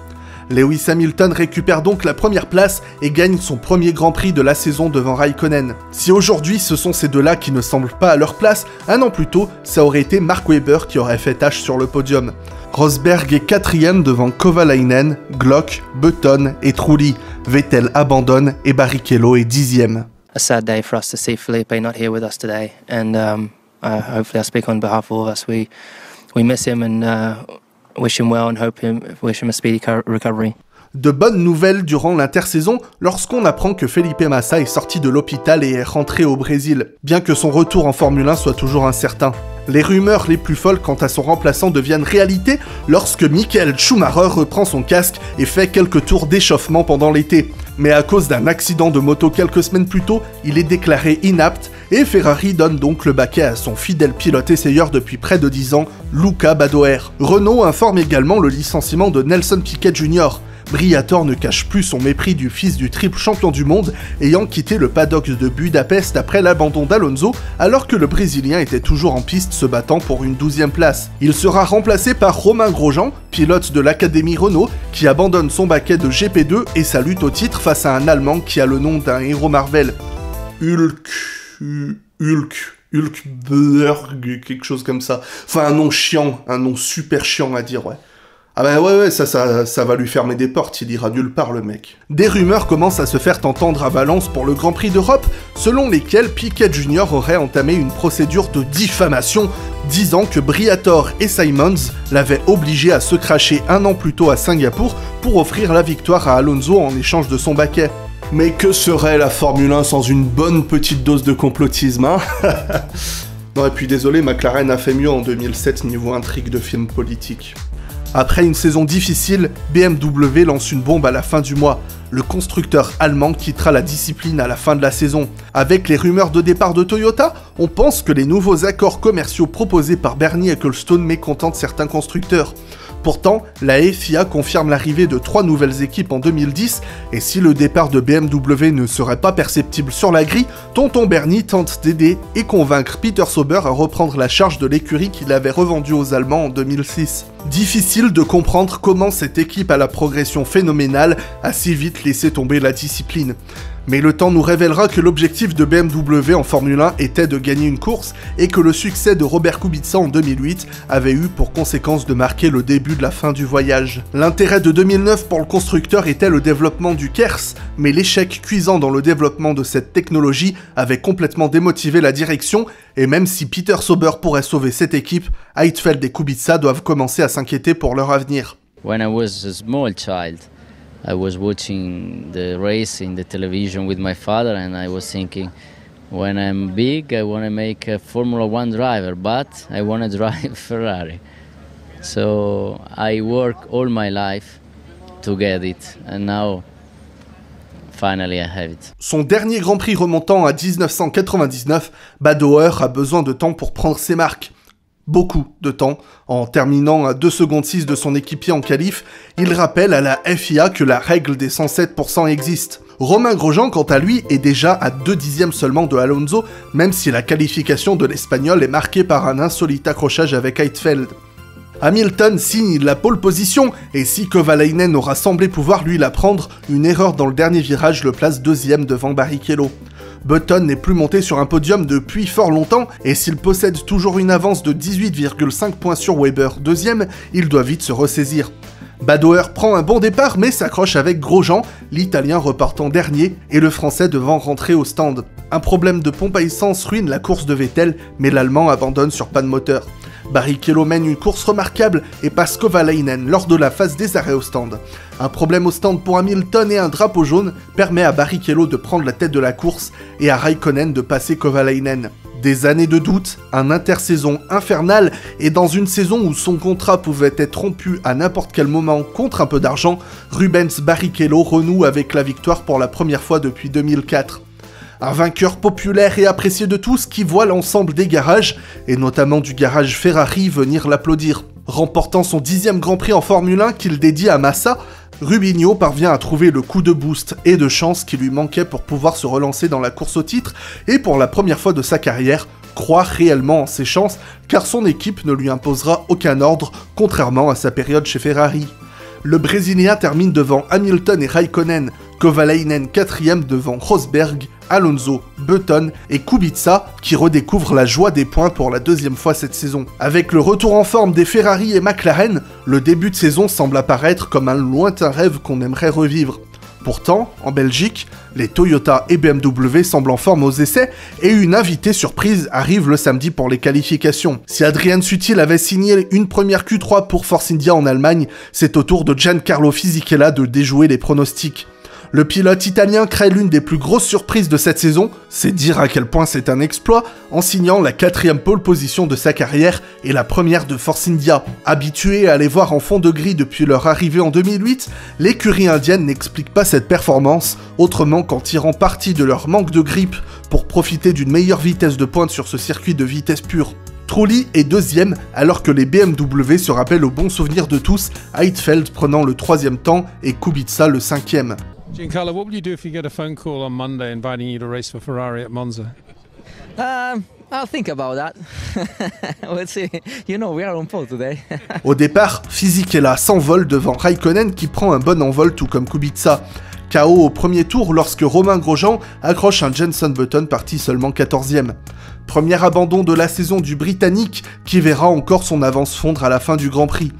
Lewis Hamilton récupère donc la première place et gagne son premier Grand Prix de la saison devant Raikkonen. Si aujourd'hui ce sont ces deux-là qui ne semblent pas à leur place, un an plus tôt, ça aurait été Mark Webber qui aurait fait tâche sur le podium. Rosberg est quatrième devant Kovalainen, Glock, Button et Trulli. Vettel abandonne et Barrichello est dixième. A sad day for us to see Felipe not here with us today, and um, uh, hopefully I speak on behalf of all of us. We we miss him and uh, wish him well and hope him wish him a speedy recovery. De bonnes nouvelles durant l'intersaison lorsqu'on apprend que Felipe Massa est sorti de l'hôpital et est rentré au Brésil, bien que son retour en Formule 1 soit toujours incertain. Les rumeurs les plus folles quant à son remplaçant deviennent réalité lorsque Michael Schumacher reprend son casque et fait quelques tours d'échauffement pendant l'été. Mais à cause d'un accident de moto quelques semaines plus tôt, il est déclaré inapte et Ferrari donne donc le baquet à son fidèle pilote essayeur depuis près de 10 ans, Luca Badoer. Renault informe également le licenciement de Nelson Piquet Jr. Briator ne cache plus son mépris du fils du triple champion du monde, ayant quitté le paddock de Budapest après l'abandon d'Alonso, alors que le Brésilien était toujours en piste se battant pour une douzième place. Il sera remplacé par Romain Grosjean, pilote de l'Académie Renault, qui abandonne son baquet de GP2 et sa lutte au titre face à un Allemand qui a le nom d'un héros Marvel. Hulk... Hulk... Hulkberg, quelque chose comme ça. Enfin, un nom chiant, un nom super chiant à dire, ouais. Ah ben ouais, ouais, ça, ça, ça va lui fermer des portes, il ira nulle part le mec. Des rumeurs commencent à se faire entendre à Valence pour le Grand Prix d'Europe, selon lesquelles Piquet Jr. aurait entamé une procédure de diffamation, disant que Briator et Simons l'avaient obligé à se cracher un an plus tôt à Singapour pour offrir la victoire à Alonso en échange de son baquet. Mais que serait la Formule 1 sans une bonne petite dose de complotisme, hein Non et puis désolé, McLaren a fait mieux en 2007 niveau intrigue de film politique. Après une saison difficile, BMW lance une bombe à la fin du mois. Le constructeur allemand quittera la discipline à la fin de la saison. Avec les rumeurs de départ de Toyota, on pense que les nouveaux accords commerciaux proposés par Bernie Ecclestone mécontentent certains constructeurs. Pourtant, la FIA confirme l'arrivée de trois nouvelles équipes en 2010, et si le départ de BMW ne serait pas perceptible sur la grille, Tonton Bernie tente d'aider et convaincre Peter Sauber à reprendre la charge de l'écurie qu'il avait revendue aux Allemands en 2006. Difficile de comprendre comment cette équipe à la progression phénoménale a si vite laissé tomber la discipline. Mais le temps nous révélera que l'objectif de BMW en Formule 1 était de gagner une course et que le succès de Robert Kubica en 2008 avait eu pour conséquence de marquer le début de la fin du voyage. L'intérêt de 2009 pour le constructeur était le développement du KERS, mais l'échec cuisant dans le développement de cette technologie avait complètement démotivé la direction et même si Peter Sauber pourrait sauver cette équipe, Heidfeld et Kubica doivent commencer à s'inquiéter pour leur avenir. I was watching the race in the television with my father, and I was thinking, when I'm big, I want to make a Formula One driver, but I want to drive Ferrari. So I work all my life to get it, and now finally I have it. Son dernier Grand Prix remontant à 1999, Badoer a besoin de temps pour prendre ses marques beaucoup de temps. En terminant à 2 secondes 6 de son équipier en qualif, il rappelle à la FIA que la règle des 107% existe. Romain Grosjean, quant à lui, est déjà à 2 dixièmes seulement de Alonso, même si la qualification de l'Espagnol est marquée par un insolite accrochage avec Heidfeld. Hamilton signe la pole position, et si Kovalainen aura semblé pouvoir lui la prendre, une erreur dans le dernier virage le place deuxième devant Barrichello. Button n'est plus monté sur un podium depuis fort longtemps, et s'il possède toujours une avance de 18,5 points sur Weber, deuxième, il doit vite se ressaisir. Badoer prend un bon départ mais s'accroche avec Grosjean, l'Italien repartant dernier et le Français devant rentrer au stand. Un problème de pompe à essence ruine la course de Vettel, mais l'Allemand abandonne sur panne moteur. Barrichello mène une course remarquable et passe Kovalainen lors de la phase des arrêts au stand. Un problème au stand pour Hamilton et un drapeau jaune permet à Barrichello de prendre la tête de la course et à Raikkonen de passer Kovalainen. Des années de doute, un intersaison infernal et dans une saison où son contrat pouvait être rompu à n'importe quel moment contre un peu d'argent, Rubens Barrichello renoue avec la victoire pour la première fois depuis 2004. Un vainqueur populaire et apprécié de tous qui voit l'ensemble des garages, et notamment du garage Ferrari, venir l'applaudir. Remportant son dixième Grand Prix en Formule 1 qu'il dédie à Massa, Rubinho parvient à trouver le coup de boost et de chance qui lui manquait pour pouvoir se relancer dans la course au titre et pour la première fois de sa carrière croire réellement en ses chances car son équipe ne lui imposera aucun ordre contrairement à sa période chez Ferrari. Le Brésilien termine devant Hamilton et Raikkonen, Kovalainen quatrième devant Rosberg, Alonso, Button et Kubica qui redécouvrent la joie des points pour la deuxième fois cette saison. Avec le retour en forme des Ferrari et McLaren, le début de saison semble apparaître comme un lointain rêve qu'on aimerait revivre. Pourtant, en Belgique, les Toyota et BMW semblent en forme aux essais et une invitée surprise arrive le samedi pour les qualifications. Si Adrian Sutil avait signé une première Q3 pour Force India en Allemagne, c'est au tour de Giancarlo Fisichella de déjouer les pronostics. Le pilote italien crée l'une des plus grosses surprises de cette saison, c'est dire à quel point c'est un exploit, en signant la quatrième pole position de sa carrière et la première de Force India. Habitués à les voir en fond de gris depuis leur arrivée en 2008, l'écurie indienne n'explique pas cette performance autrement qu'en tirant parti de leur manque de grip pour profiter d'une meilleure vitesse de pointe sur ce circuit de vitesse pure. Trulli est deuxième alors que les BMW se rappellent au bon souvenir de tous, Heidfeld prenant le troisième temps et Kubica le cinquième. Giancarlo, what will you do if you get a phone call on Monday inviting you to race for Ferrari at Monza? Um, I'll think about that. we'll see. You know, we are on pole today. Au départ, Fisichella s'envole devant Raikkonen qui prend un bon envol tout comme Kubica. KO au premier tour lorsque Romain Grosjean accroche un Jenson Button parti seulement 14e. Premier abandon de la saison du Britannique qui verra encore son avance fondre à la fin du Grand Prix.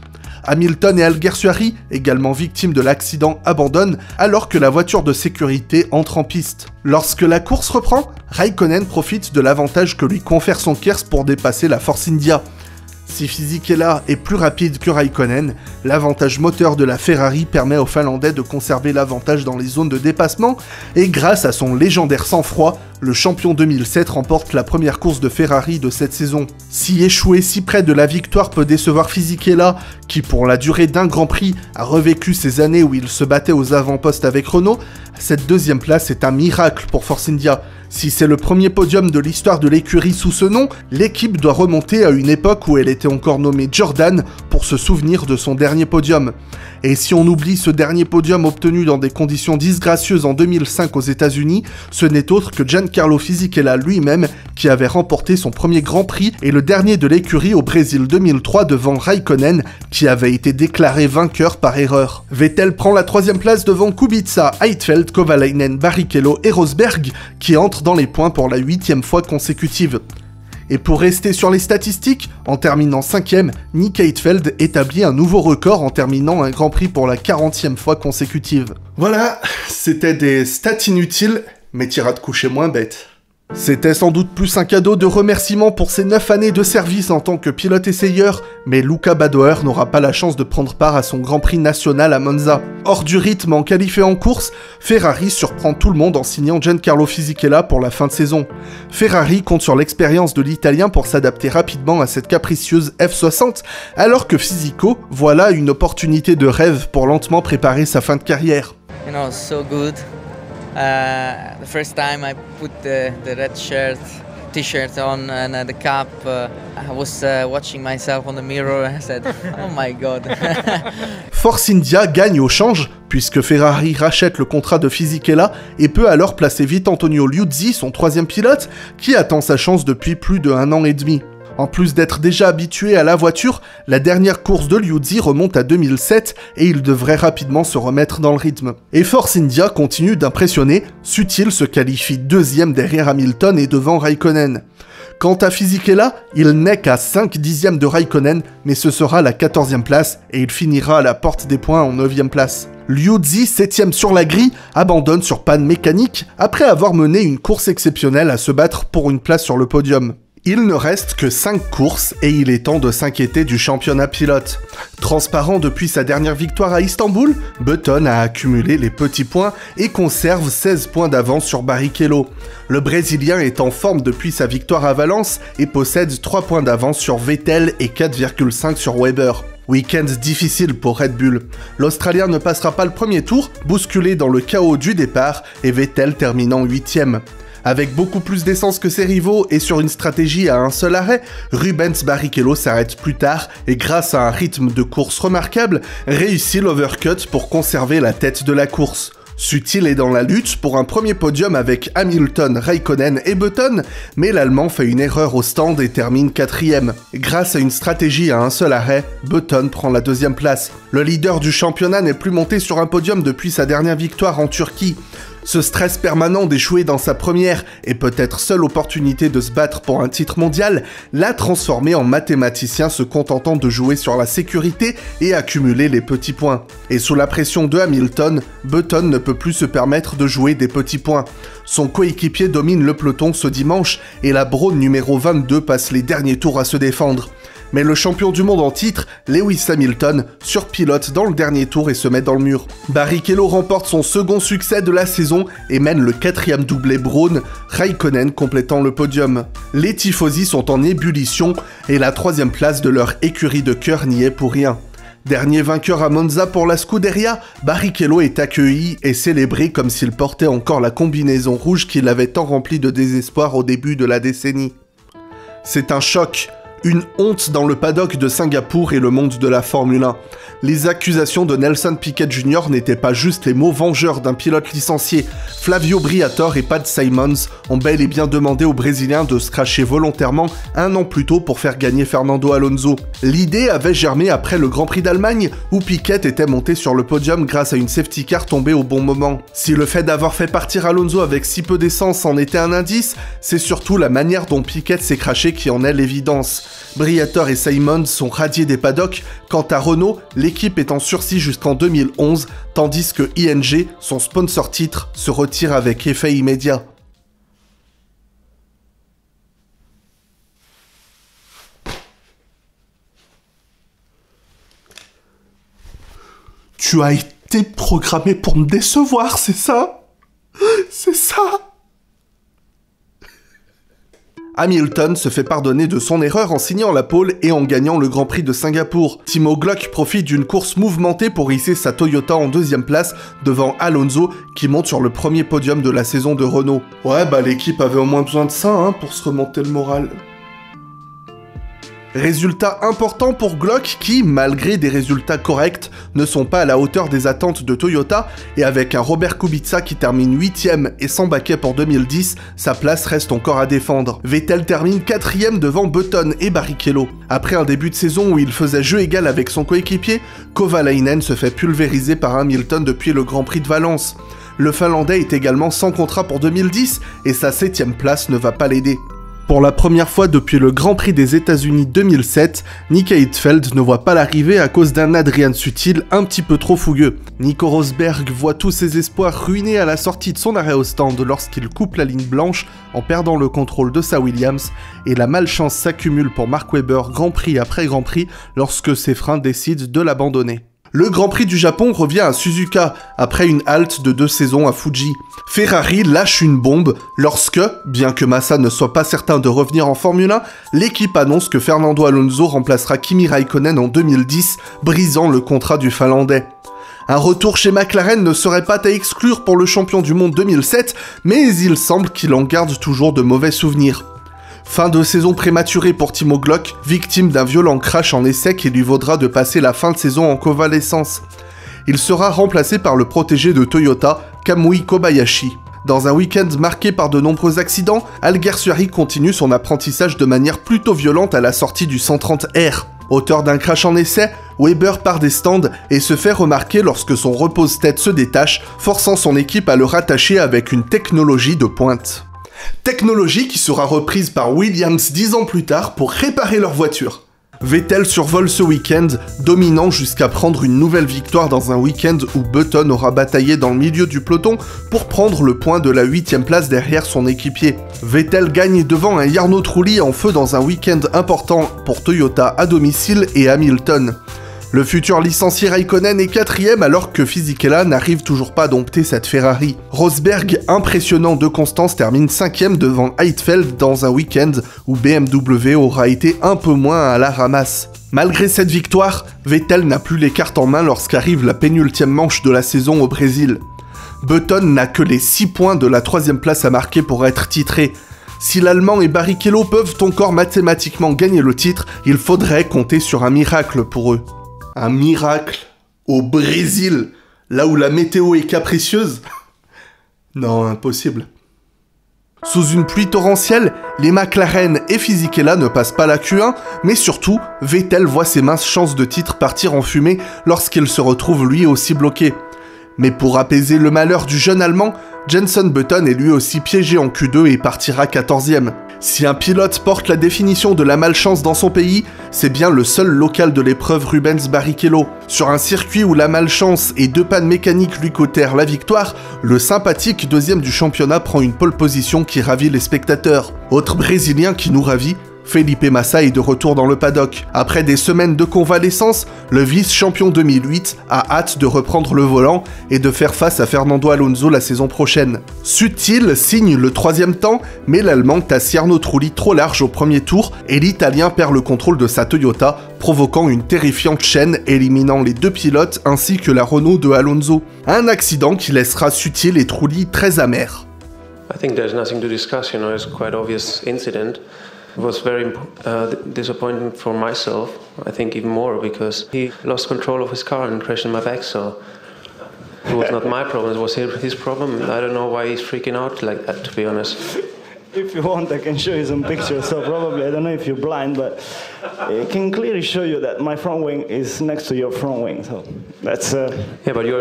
Hamilton et Alguersuari, également victimes de l'accident, abandonnent alors que la voiture de sécurité entre en piste. Lorsque la course reprend, Raikkonen profite de l'avantage que lui confère son Kers pour dépasser la Force India. Si Fisichella est plus rapide que Raikkonen, l'avantage moteur de la Ferrari permet aux Finlandais de conserver l'avantage dans les zones de dépassement et grâce à son légendaire sang-froid, le champion 2007 remporte la première course de Ferrari de cette saison. Si échouer si près de la victoire peut décevoir Fisichella, qui pour la durée d'un Grand Prix a revécu ces années où il se battait aux avant-postes avec Renault, cette deuxième place est un miracle pour Force India. Si c'est le premier podium de l'histoire de l'écurie sous ce nom, l'équipe doit remonter à une époque où elle était encore nommée Jordan pour se souvenir de son dernier podium. Et si on oublie ce dernier podium obtenu dans des conditions disgracieuses en 2005 aux États-Unis, ce n'est autre que Giancarlo Fisichella lui-même qui avait remporté son premier Grand Prix et le dernier de l'écurie au Brésil 2003 devant Raikkonen qui avait été déclaré vainqueur par erreur. Vettel prend la troisième place devant Kubica, Heidfeld, Kovalainen, Barrichello et Rosberg qui entrent dans les points pour la huitième fois consécutive. Et pour rester sur les statistiques, en terminant 5 Nick Heidfeld établit un nouveau record en terminant un Grand Prix pour la 40e fois consécutive. Voilà, c'était des stats inutiles, mais t'iras de coucher moins bête. C'était sans doute plus un cadeau de remerciement pour ses 9 années de service en tant que pilote essayeur, mais Luca Badoer n'aura pas la chance de prendre part à son Grand Prix national à Monza. Hors du rythme en qualifié en course, Ferrari surprend tout le monde en signant Giancarlo Fisichella pour la fin de saison. Ferrari compte sur l'expérience de l'Italien pour s'adapter rapidement à cette capricieuse F60, alors que Fisico voit là une opportunité de rêve pour lentement préparer sa fin de carrière. Uh, the first time I put the, red shirt, t-shirt on and uh, the cap, uh, I was watching myself on the mirror and I said, oh my god. Force India gagne au change puisque Ferrari rachète le contrat de Fisichella et peut alors placer vite Antonio Liuzzi, son troisième pilote, qui attend sa chance depuis plus de un an et demi. En plus d'être déjà habitué à la voiture, la dernière course de Liuzzi remonte à 2007 et il devrait rapidement se remettre dans le rythme. Et Force India continue d'impressionner, Sutil se qualifie deuxième derrière Hamilton et devant Raikkonen. Quant à Fisichella, il n'est qu'à 5 dixièmes de Raikkonen, mais ce sera la 14e place et il finira à la porte des points en 9e place. Liuzzi, 7ème sur la grille, abandonne sur panne mécanique après avoir mené une course exceptionnelle à se battre pour une place sur le podium. Il ne reste que 5 courses et il est temps de s'inquiéter du championnat pilote. Transparent depuis sa dernière victoire à Istanbul, Button a accumulé les petits points et conserve 16 points d'avance sur Barrichello. Le Brésilien est en forme depuis sa victoire à Valence et possède 3 points d'avance sur Vettel et 4,5 sur Weber. Week-end difficile pour Red Bull. L'Australien ne passera pas le premier tour, bousculé dans le chaos du départ, et Vettel terminant 8ème. Avec beaucoup plus d'essence que ses rivaux et sur une stratégie à un seul arrêt, Rubens Barrichello s'arrête plus tard et grâce à un rythme de course remarquable, réussit l'overcut pour conserver la tête de la course. Sutil est dans la lutte pour un premier podium avec Hamilton, Raikkonen et Button, mais l'Allemand fait une erreur au stand et termine quatrième. Grâce à une stratégie à un seul arrêt, Button prend la deuxième place. Le leader du championnat n'est plus monté sur un podium depuis sa dernière victoire en Turquie. Ce stress permanent d'échouer dans sa première et peut-être seule opportunité de se battre pour un titre mondial l'a transformé en mathématicien se contentant de jouer sur la sécurité et accumuler les petits points. Et sous la pression de Hamilton, Button ne peut plus se permettre de jouer des petits points. Son coéquipier domine le peloton ce dimanche et la Braun numéro 22 passe les derniers tours à se défendre mais le champion du monde en titre, Lewis Hamilton, surpilote dans le dernier tour et se met dans le mur. Barrichello remporte son second succès de la saison et mène le quatrième doublé Braun, Raikkonen complétant le podium. Les tifosi sont en ébullition et la troisième place de leur écurie de cœur n'y est pour rien. Dernier vainqueur à Monza pour la Scuderia, Barrichello est accueilli et célébré comme s'il portait encore la combinaison rouge qui l'avait tant rempli de désespoir au début de la décennie. C'est un choc, une honte dans le paddock de Singapour et le monde de la Formule 1. Les accusations de Nelson Piquet Jr. n'étaient pas juste les mots vengeurs d'un pilote licencié. Flavio Briatore et Pat Simons ont bel et bien demandé aux Brésiliens de se cracher volontairement un an plus tôt pour faire gagner Fernando Alonso. L'idée avait germé après le Grand Prix d'Allemagne où Piquet était monté sur le podium grâce à une safety car tombée au bon moment. Si le fait d'avoir fait partir Alonso avec si peu d'essence en était un indice, c'est surtout la manière dont Piquet s'est craché qui en est l'évidence. Briator et Simon sont radiés des paddocks, quant à Renault, l'équipe est en sursis jusqu'en 2011, tandis que ING, son sponsor titre, se retire avec effet immédiat. Tu as été programmé pour me décevoir, c'est ça? C'est ça? Hamilton se fait pardonner de son erreur en signant la pole et en gagnant le Grand Prix de Singapour. Timo Glock profite d'une course mouvementée pour hisser sa Toyota en deuxième place devant Alonso qui monte sur le premier podium de la saison de Renault. Ouais bah l'équipe avait au moins besoin de ça hein, pour se remonter le moral. Résultat important pour Glock qui, malgré des résultats corrects, ne sont pas à la hauteur des attentes de Toyota et avec un Robert Kubica qui termine 8ème et sans baquet pour 2010, sa place reste encore à défendre. Vettel termine 4ème devant Button et Barrichello. Après un début de saison où il faisait jeu égal avec son coéquipier, Kovalainen se fait pulvériser par Hamilton depuis le Grand Prix de Valence. Le Finlandais est également sans contrat pour 2010 et sa 7ème place ne va pas l'aider. Pour la première fois depuis le Grand Prix des États-Unis 2007, Nick Heidfeld ne voit pas l'arrivée à cause d'un Adrian Sutil un petit peu trop fougueux. Nico Rosberg voit tous ses espoirs ruinés à la sortie de son arrêt au stand lorsqu'il coupe la ligne blanche en perdant le contrôle de sa Williams, et la malchance s'accumule pour Mark Webber Grand Prix après Grand Prix lorsque ses freins décident de l'abandonner. Le Grand Prix du Japon revient à Suzuka après une halte de deux saisons à Fuji. Ferrari lâche une bombe lorsque, bien que Massa ne soit pas certain de revenir en Formule 1, l'équipe annonce que Fernando Alonso remplacera Kimi Raikkonen en 2010, brisant le contrat du Finlandais. Un retour chez McLaren ne serait pas à exclure pour le champion du monde 2007, mais il semble qu'il en garde toujours de mauvais souvenirs. Fin de saison prématurée pour Timo Glock, victime d'un violent crash en essai qui lui vaudra de passer la fin de saison en convalescence. Il sera remplacé par le protégé de Toyota, Kamui Kobayashi. Dans un week-end marqué par de nombreux accidents, Alguersuari continue son apprentissage de manière plutôt violente à la sortie du 130R. Auteur d'un crash en essai, Weber part des stands et se fait remarquer lorsque son repose-tête se détache, forçant son équipe à le rattacher avec une technologie de pointe. Technologie qui sera reprise par Williams dix ans plus tard pour réparer leur voiture. Vettel survole ce week-end, dominant jusqu'à prendre une nouvelle victoire dans un week-end où Button aura bataillé dans le milieu du peloton pour prendre le point de la 8 place derrière son équipier. Vettel gagne devant un Jarno Trulli en feu dans un week-end important pour Toyota à domicile et Hamilton. Le futur licencié Raikkonen est quatrième alors que Fisichella n'arrive toujours pas à dompter cette Ferrari. Rosberg, impressionnant de constance, termine cinquième devant Heidfeld dans un week-end où BMW aura été un peu moins à la ramasse. Malgré cette victoire, Vettel n'a plus les cartes en main lorsqu'arrive la pénultième manche de la saison au Brésil. Button n'a que les 6 points de la troisième place à marquer pour être titré. Si l'Allemand et Barrichello peuvent encore mathématiquement gagner le titre, il faudrait compter sur un miracle pour eux. Un miracle au Brésil, là où la météo est capricieuse? Non, impossible. Sous une pluie torrentielle, les McLaren et Fisichella ne passent pas la Q1, mais surtout, Vettel voit ses minces chances de titre partir en fumée lorsqu'il se retrouve lui aussi bloqué. Mais pour apaiser le malheur du jeune Allemand, Jenson Button est lui aussi piégé en Q2 et partira 14ème. Si un pilote porte la définition de la malchance dans son pays, c'est bien le seul local de l'épreuve Rubens Barrichello. Sur un circuit où la malchance et deux pannes mécaniques lui cotèrent la victoire, le sympathique deuxième du championnat prend une pole position qui ravit les spectateurs. Autre brésilien qui nous ravit, Felipe Massa est de retour dans le paddock. Après des semaines de convalescence, le vice-champion 2008 a hâte de reprendre le volant et de faire face à Fernando Alonso la saison prochaine. Sutil signe le troisième temps, mais l'Allemand Tassiano Trulli trop large au premier tour et l'Italien perd le contrôle de sa Toyota, provoquant une terrifiante chaîne éliminant les deux pilotes ainsi que la Renault de Alonso. Un accident qui laissera Sutil et Trulli très amers. I think there's nothing to discuss, you know, it's quite obvious incident. It was very uh, disappointing for myself. I think even more because he lost control of his car and crashed in my back. So it was not my problem; it was his problem. I don't know why he's freaking out like that. To be honest. If you want, I can show you some pictures. So probably I don't know if you're blind, but it can clearly show you that my front wing is next to your front wing. So that's. Uh, yeah, but you're.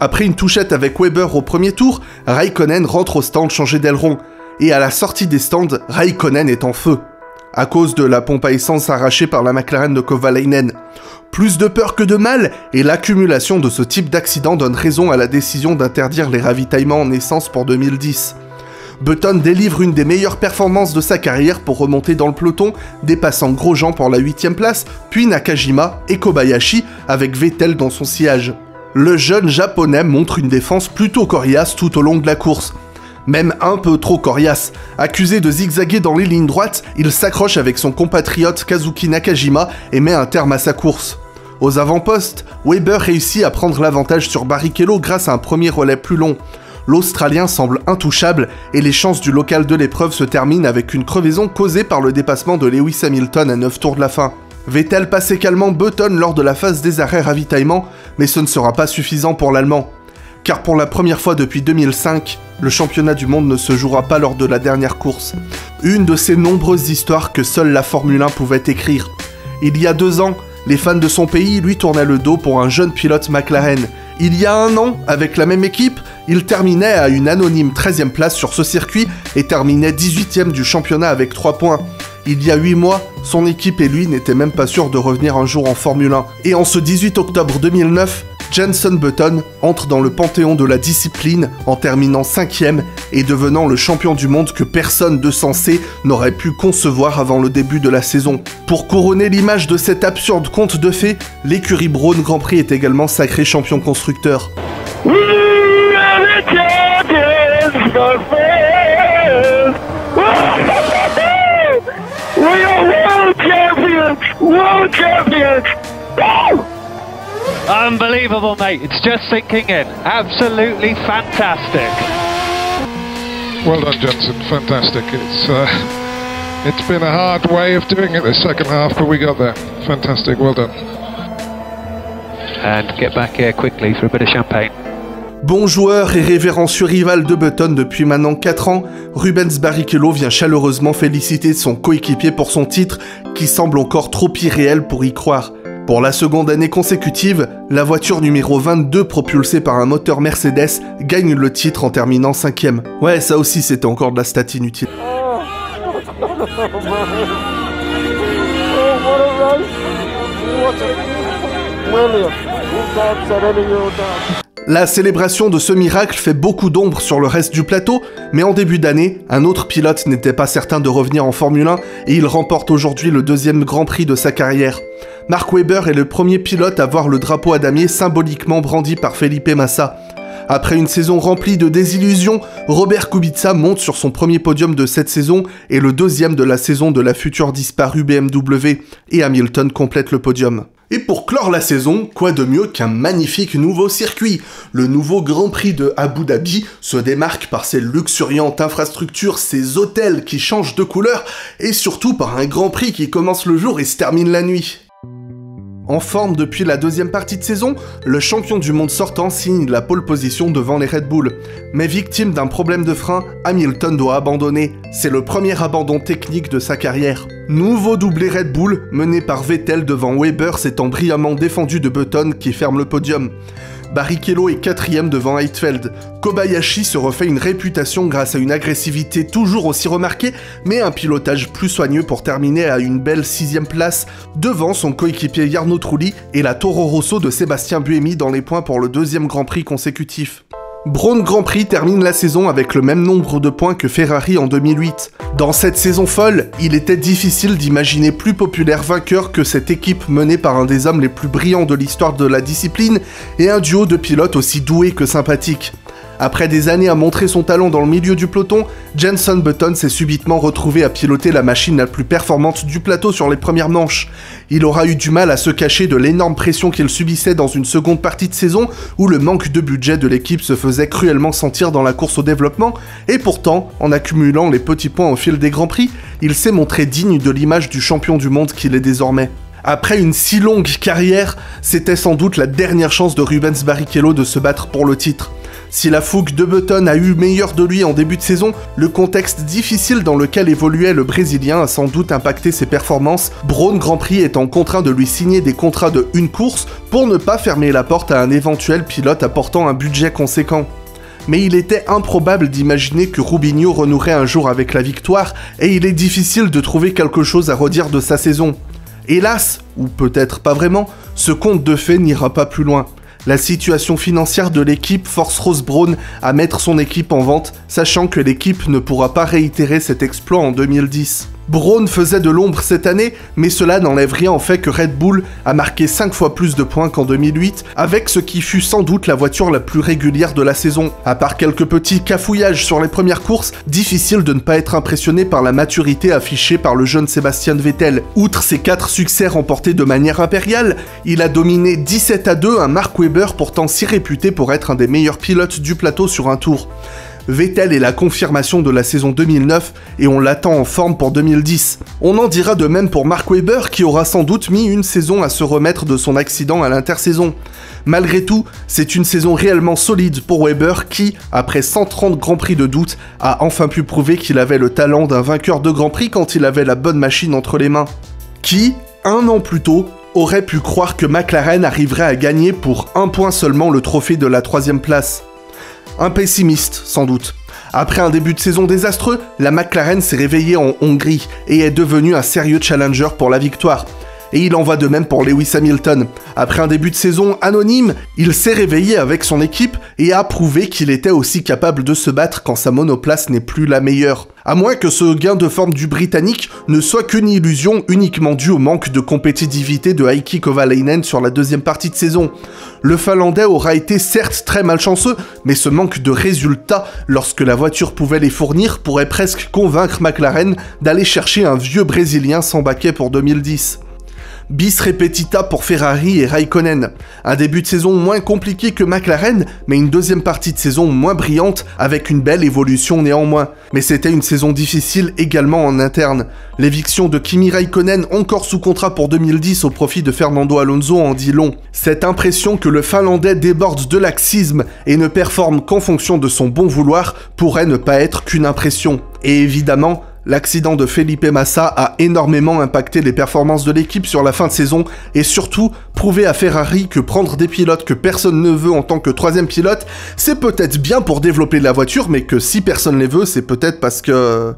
Après une touchette avec Weber au premier tour, Raikkonen rentre au stand changer d'aileron. Et à la sortie des stands, Raikkonen est en feu. À cause de la pompe à essence arrachée par la McLaren de Kovalainen. Plus de peur que de mal, et l'accumulation de ce type d'accident donne raison à la décision d'interdire les ravitaillements en essence pour 2010. Button délivre une des meilleures performances de sa carrière pour remonter dans le peloton, dépassant Grosjean pour la 8 place, puis Nakajima et Kobayashi avec Vettel dans son sillage. Le jeune japonais montre une défense plutôt coriace tout au long de la course. Même un peu trop coriace. Accusé de zigzaguer dans les lignes droites, il s'accroche avec son compatriote Kazuki Nakajima et met un terme à sa course. Aux avant-postes, Weber réussit à prendre l'avantage sur Barrichello grâce à un premier relais plus long l'Australien semble intouchable et les chances du local de l'épreuve se terminent avec une crevaison causée par le dépassement de Lewis Hamilton à 9 tours de la fin. Vettel passe également Button lors de la phase des arrêts ravitaillement, mais ce ne sera pas suffisant pour l'Allemand. Car pour la première fois depuis 2005, le championnat du monde ne se jouera pas lors de la dernière course. Une de ces nombreuses histoires que seule la Formule 1 pouvait écrire. Il y a deux ans, les fans de son pays lui tournaient le dos pour un jeune pilote McLaren. Il y a un an, avec la même équipe, il terminait à une anonyme 13e place sur ce circuit et terminait 18e du championnat avec 3 points. Il y a 8 mois, son équipe et lui n'étaient même pas sûrs de revenir un jour en Formule 1. Et en ce 18 octobre 2009, Jenson Button entre dans le panthéon de la discipline en terminant 5ème et devenant le champion du monde que personne de sensé n'aurait pu concevoir avant le début de la saison. Pour couronner l'image de cet absurde conte de fées, l'écurie Braun Grand Prix est également sacré champion constructeur. We are world champions! World champions! Woo! Unbelievable, mate. It's just sinking in. Absolutely fantastic. Well done, Johnson. Fantastic. It's uh, it's been a hard way of doing it the second half, but we got there. Fantastic. Well done. And get back here quickly for a bit of champagne. Bon joueur et révérencieux rival de Button depuis maintenant 4 ans, Rubens Barrichello vient chaleureusement féliciter son coéquipier pour son titre, qui semble encore trop irréel pour y croire. Pour la seconde année consécutive, la voiture numéro 22 propulsée par un moteur Mercedes gagne le titre en terminant 5 Ouais, ça aussi c'était encore de la stat inutile. La célébration de ce miracle fait beaucoup d'ombre sur le reste du plateau, mais en début d'année, un autre pilote n'était pas certain de revenir en Formule 1 et il remporte aujourd'hui le deuxième Grand Prix de sa carrière. Mark Webber est le premier pilote à voir le drapeau à damier symboliquement brandi par Felipe Massa. Après une saison remplie de désillusions, Robert Kubica monte sur son premier podium de cette saison et le deuxième de la saison de la future disparue BMW, et Hamilton complète le podium. Et pour clore la saison, quoi de mieux qu'un magnifique nouveau circuit? Le nouveau Grand Prix de Abu Dhabi se démarque par ses luxuriantes infrastructures, ses hôtels qui changent de couleur, et surtout par un Grand Prix qui commence le jour et se termine la nuit. En forme depuis la deuxième partie de saison, le champion du monde sortant signe la pole position devant les Red Bull. Mais victime d'un problème de frein, Hamilton doit abandonner. C'est le premier abandon technique de sa carrière. Nouveau doublé Red Bull, mené par Vettel devant Weber s'étant brillamment défendu de Button qui ferme le podium. Barrichello est quatrième devant Heidfeld. Kobayashi se refait une réputation grâce à une agressivité toujours aussi remarquée, mais un pilotage plus soigneux pour terminer à une belle sixième place devant son coéquipier Jarno Trulli et la Toro Rosso de Sébastien Buemi dans les points pour le deuxième Grand Prix consécutif. Braun Grand Prix termine la saison avec le même nombre de points que Ferrari en 2008. Dans cette saison folle, il était difficile d'imaginer plus populaire vainqueur que cette équipe menée par un des hommes les plus brillants de l'histoire de la discipline et un duo de pilotes aussi doués que sympathiques. Après des années à montrer son talent dans le milieu du peloton, Jenson Button s'est subitement retrouvé à piloter la machine la plus performante du plateau sur les premières manches. Il aura eu du mal à se cacher de l'énorme pression qu'il subissait dans une seconde partie de saison où le manque de budget de l'équipe se faisait cruellement sentir dans la course au développement, et pourtant, en accumulant les petits points au fil des Grands Prix, il s'est montré digne de l'image du champion du monde qu'il est désormais. Après une si longue carrière, c'était sans doute la dernière chance de Rubens Barrichello de se battre pour le titre. Si la fougue de Button a eu meilleur de lui en début de saison, le contexte difficile dans lequel évoluait le Brésilien a sans doute impacté ses performances, Braun Grand Prix étant contraint de lui signer des contrats de une course pour ne pas fermer la porte à un éventuel pilote apportant un budget conséquent mais il était improbable d'imaginer que Rubinho renouerait un jour avec la victoire, et il est difficile de trouver quelque chose à redire de sa saison. Hélas, ou peut-être pas vraiment, ce conte de fées n'ira pas plus loin. La situation financière de l'équipe force Rose Brown à mettre son équipe en vente, sachant que l'équipe ne pourra pas réitérer cet exploit en 2010. Braun faisait de l'ombre cette année, mais cela n'enlève rien au fait que Red Bull a marqué 5 fois plus de points qu'en 2008, avec ce qui fut sans doute la voiture la plus régulière de la saison. À part quelques petits cafouillages sur les premières courses, difficile de ne pas être impressionné par la maturité affichée par le jeune Sébastien Vettel. Outre ses 4 succès remportés de manière impériale, il a dominé 17 à 2 un Mark Webber pourtant si réputé pour être un des meilleurs pilotes du plateau sur un tour. Vettel est la confirmation de la saison 2009 et on l'attend en forme pour 2010. On en dira de même pour Mark Webber qui aura sans doute mis une saison à se remettre de son accident à l'intersaison. Malgré tout, c'est une saison réellement solide pour Weber qui, après 130 Grands Prix de doute, a enfin pu prouver qu'il avait le talent d'un vainqueur de Grand Prix quand il avait la bonne machine entre les mains. Qui, un an plus tôt, aurait pu croire que McLaren arriverait à gagner pour un point seulement le trophée de la troisième place un pessimiste, sans doute. Après un début de saison désastreux, la McLaren s'est réveillée en Hongrie et est devenue un sérieux challenger pour la victoire. Et il en va de même pour Lewis Hamilton. Après un début de saison anonyme, il s'est réveillé avec son équipe et a prouvé qu'il était aussi capable de se battre quand sa monoplace n'est plus la meilleure. À moins que ce gain de forme du Britannique ne soit qu'une illusion uniquement due au manque de compétitivité de Heikki Kovalainen sur la deuxième partie de saison. Le Finlandais aura été certes très malchanceux, mais ce manque de résultats lorsque la voiture pouvait les fournir pourrait presque convaincre McLaren d'aller chercher un vieux Brésilien sans baquet pour 2010 bis repetita pour Ferrari et Raikkonen. Un début de saison moins compliqué que McLaren, mais une deuxième partie de saison moins brillante, avec une belle évolution néanmoins. Mais c'était une saison difficile également en interne. L'éviction de Kimi Raikkonen, encore sous contrat pour 2010 au profit de Fernando Alonso, en dit long. Cette impression que le Finlandais déborde de laxisme et ne performe qu'en fonction de son bon vouloir pourrait ne pas être qu'une impression. Et évidemment, L'accident de Felipe Massa a énormément impacté les performances de l'équipe sur la fin de saison et surtout prouvé à Ferrari que prendre des pilotes que personne ne veut en tant que troisième pilote, c'est peut-être bien pour développer la voiture, mais que si personne les veut, c'est peut-être parce que...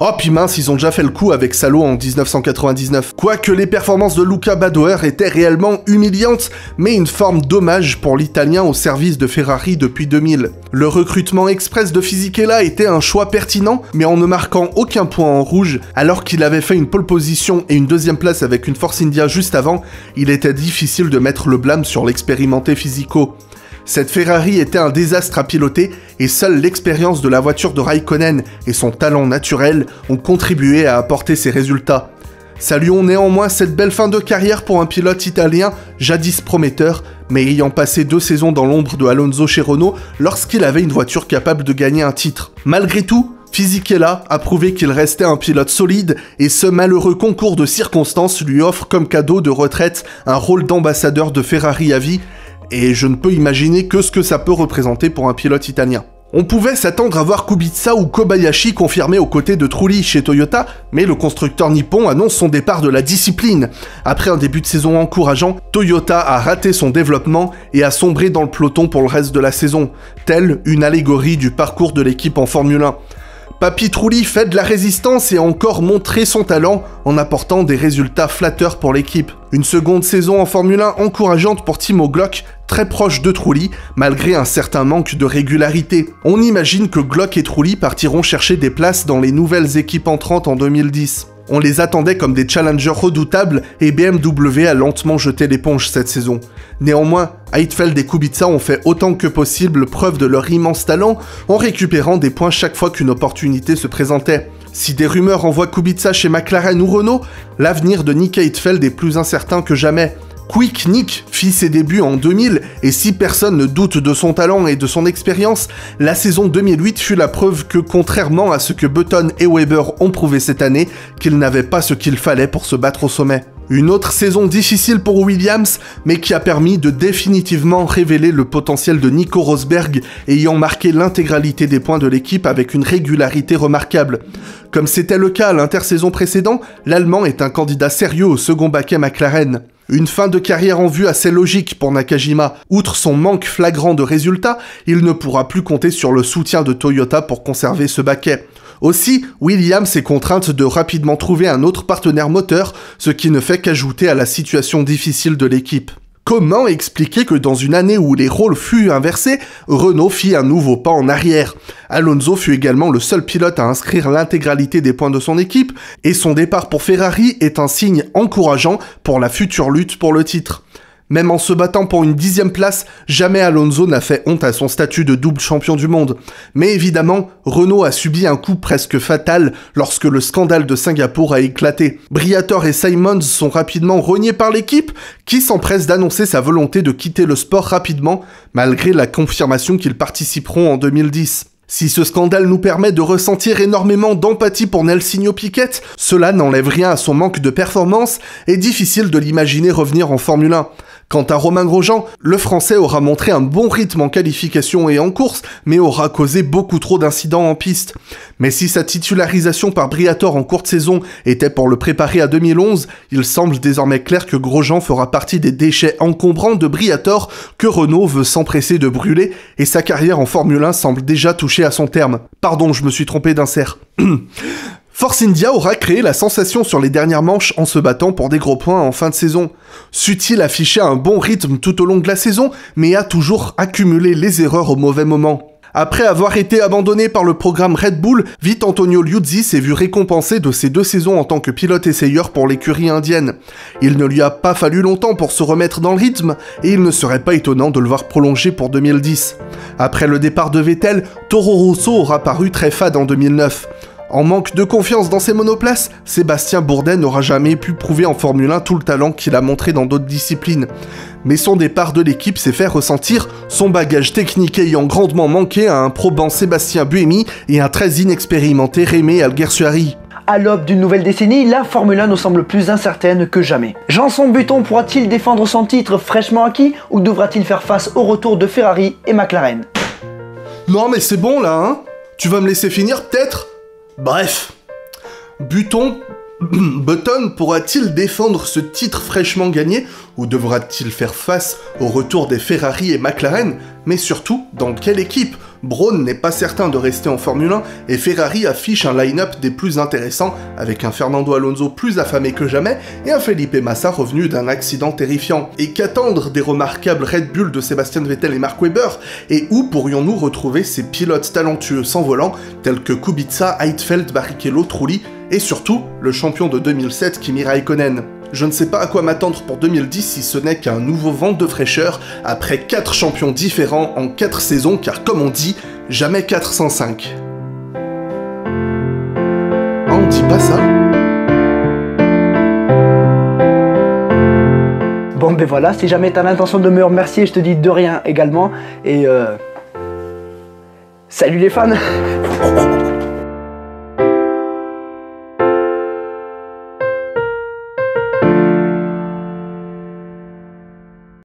Oh puis mince, ils ont déjà fait le coup avec Salo en 1999. Quoique les performances de Luca Badoer étaient réellement humiliantes, mais une forme d'hommage pour l'italien au service de Ferrari depuis 2000. Le recrutement express de Fisichella était un choix pertinent, mais en ne marquant aucun point en rouge, alors qu'il avait fait une pole position et une deuxième place avec une Force India juste avant, il était difficile de mettre le blâme sur l'expérimenté Physico. Cette Ferrari était un désastre à piloter et seule l'expérience de la voiture de Raikkonen et son talent naturel ont contribué à apporter ces résultats. Saluons néanmoins cette belle fin de carrière pour un pilote italien jadis prometteur, mais ayant passé deux saisons dans l'ombre de Alonso chez lorsqu'il avait une voiture capable de gagner un titre. Malgré tout, Fisichella a prouvé qu'il restait un pilote solide et ce malheureux concours de circonstances lui offre comme cadeau de retraite un rôle d'ambassadeur de Ferrari à vie et je ne peux imaginer que ce que ça peut représenter pour un pilote italien. On pouvait s'attendre à voir Kubica ou Kobayashi confirmés aux côtés de Trulli chez Toyota, mais le constructeur nippon annonce son départ de la discipline. Après un début de saison encourageant, Toyota a raté son développement et a sombré dans le peloton pour le reste de la saison, telle une allégorie du parcours de l'équipe en Formule 1. Papy Trulli fait de la résistance et a encore montré son talent en apportant des résultats flatteurs pour l'équipe. Une seconde saison en Formule 1 encourageante pour Timo Glock, très proche de Trulli, malgré un certain manque de régularité. On imagine que Glock et Trulli partiront chercher des places dans les nouvelles équipes entrantes en 2010. On les attendait comme des challengers redoutables et BMW a lentement jeté l'éponge cette saison. Néanmoins, Heidfeld et Kubica ont fait autant que possible preuve de leur immense talent en récupérant des points chaque fois qu'une opportunité se présentait. Si des rumeurs envoient Kubica chez McLaren ou Renault, l'avenir de Nick Heidfeld est plus incertain que jamais. Quick Nick fit ses débuts en 2000 et si personne ne doute de son talent et de son expérience, la saison 2008 fut la preuve que contrairement à ce que Button et Weber ont prouvé cette année, qu'ils n'avaient pas ce qu'il fallait pour se battre au sommet. Une autre saison difficile pour Williams, mais qui a permis de définitivement révéler le potentiel de Nico Rosberg, ayant marqué l'intégralité des points de l'équipe avec une régularité remarquable. Comme c'était le cas à l'intersaison précédent, l'Allemand est un candidat sérieux au second baquet McLaren. Une fin de carrière en vue assez logique pour Nakajima. Outre son manque flagrant de résultats, il ne pourra plus compter sur le soutien de Toyota pour conserver ce baquet. Aussi, Williams est contrainte de rapidement trouver un autre partenaire moteur, ce qui ne fait qu'ajouter à la situation difficile de l'équipe. Comment expliquer que dans une année où les rôles furent inversés, Renault fit un nouveau pas en arrière? Alonso fut également le seul pilote à inscrire l'intégralité des points de son équipe, et son départ pour Ferrari est un signe encourageant pour la future lutte pour le titre. Même en se battant pour une dixième place, jamais Alonso n'a fait honte à son statut de double champion du monde. Mais évidemment, Renault a subi un coup presque fatal lorsque le scandale de Singapour a éclaté. Briator et Simons sont rapidement reniés par l'équipe, qui s'empresse d'annoncer sa volonté de quitter le sport rapidement, malgré la confirmation qu'ils participeront en 2010. Si ce scandale nous permet de ressentir énormément d'empathie pour Nelsinho Piquet, cela n'enlève rien à son manque de performance et difficile de l'imaginer revenir en Formule 1. Quant à Romain Grosjean, le Français aura montré un bon rythme en qualification et en course, mais aura causé beaucoup trop d'incidents en piste. Mais si sa titularisation par Briator en courte saison était pour le préparer à 2011, il semble désormais clair que Grosjean fera partie des déchets encombrants de Briator que Renault veut s'empresser de brûler, et sa carrière en Formule 1 semble déjà toucher à son terme. Pardon, je me suis trompé d'insert. Force India aura créé la sensation sur les dernières manches en se battant pour des gros points en fin de saison. Sut-il afficher un bon rythme tout au long de la saison, mais a toujours accumulé les erreurs au mauvais moment. Après avoir été abandonné par le programme Red Bull, vite Antonio Liuzzi s'est vu récompensé de ses deux saisons en tant que pilote essayeur pour l'écurie indienne. Il ne lui a pas fallu longtemps pour se remettre dans le rythme, et il ne serait pas étonnant de le voir prolonger pour 2010. Après le départ de Vettel, Toro Rosso aura paru très fade en 2009. En manque de confiance dans ses monoplaces, Sébastien Bourdet n'aura jamais pu prouver en Formule 1 tout le talent qu'il a montré dans d'autres disciplines. Mais son départ de l'équipe s'est fait ressentir, son bagage technique ayant grandement manqué à un probant Sébastien Buemi et un très inexpérimenté Rémé Alguersuari. À l'aube d'une nouvelle décennie, la Formule 1 nous semble plus incertaine que jamais. Janson Button pourra-t-il défendre son titre fraîchement acquis ou devra-t-il faire face au retour de Ferrari et McLaren? Non mais c'est bon là, hein Tu vas me laisser finir peut-être? Bref, Button, pourra-t-il défendre ce titre fraîchement gagné ou devra-t-il faire face au retour des Ferrari et McLaren Mais surtout, dans quelle équipe? Braun n'est pas certain de rester en Formule 1 et Ferrari affiche un line-up des plus intéressants avec un Fernando Alonso plus affamé que jamais et un Felipe Massa revenu d'un accident terrifiant. Et qu'attendre des remarquables Red Bull de Sébastien Vettel et Mark Webber? Et où pourrions-nous retrouver ces pilotes talentueux sans volant tels que Kubica, Heidfeld, Barrichello, Trulli et surtout le champion de 2007 Kimi Raikkonen? Je ne sais pas à quoi m'attendre pour 2010 si ce n'est qu'un nouveau vent de fraîcheur après 4 champions différents en 4 saisons, car comme on dit, jamais 405. on dit pas ça Bon ben voilà, si jamais t'as l'intention de me remercier, je te dis de rien également. Et euh... Salut les fans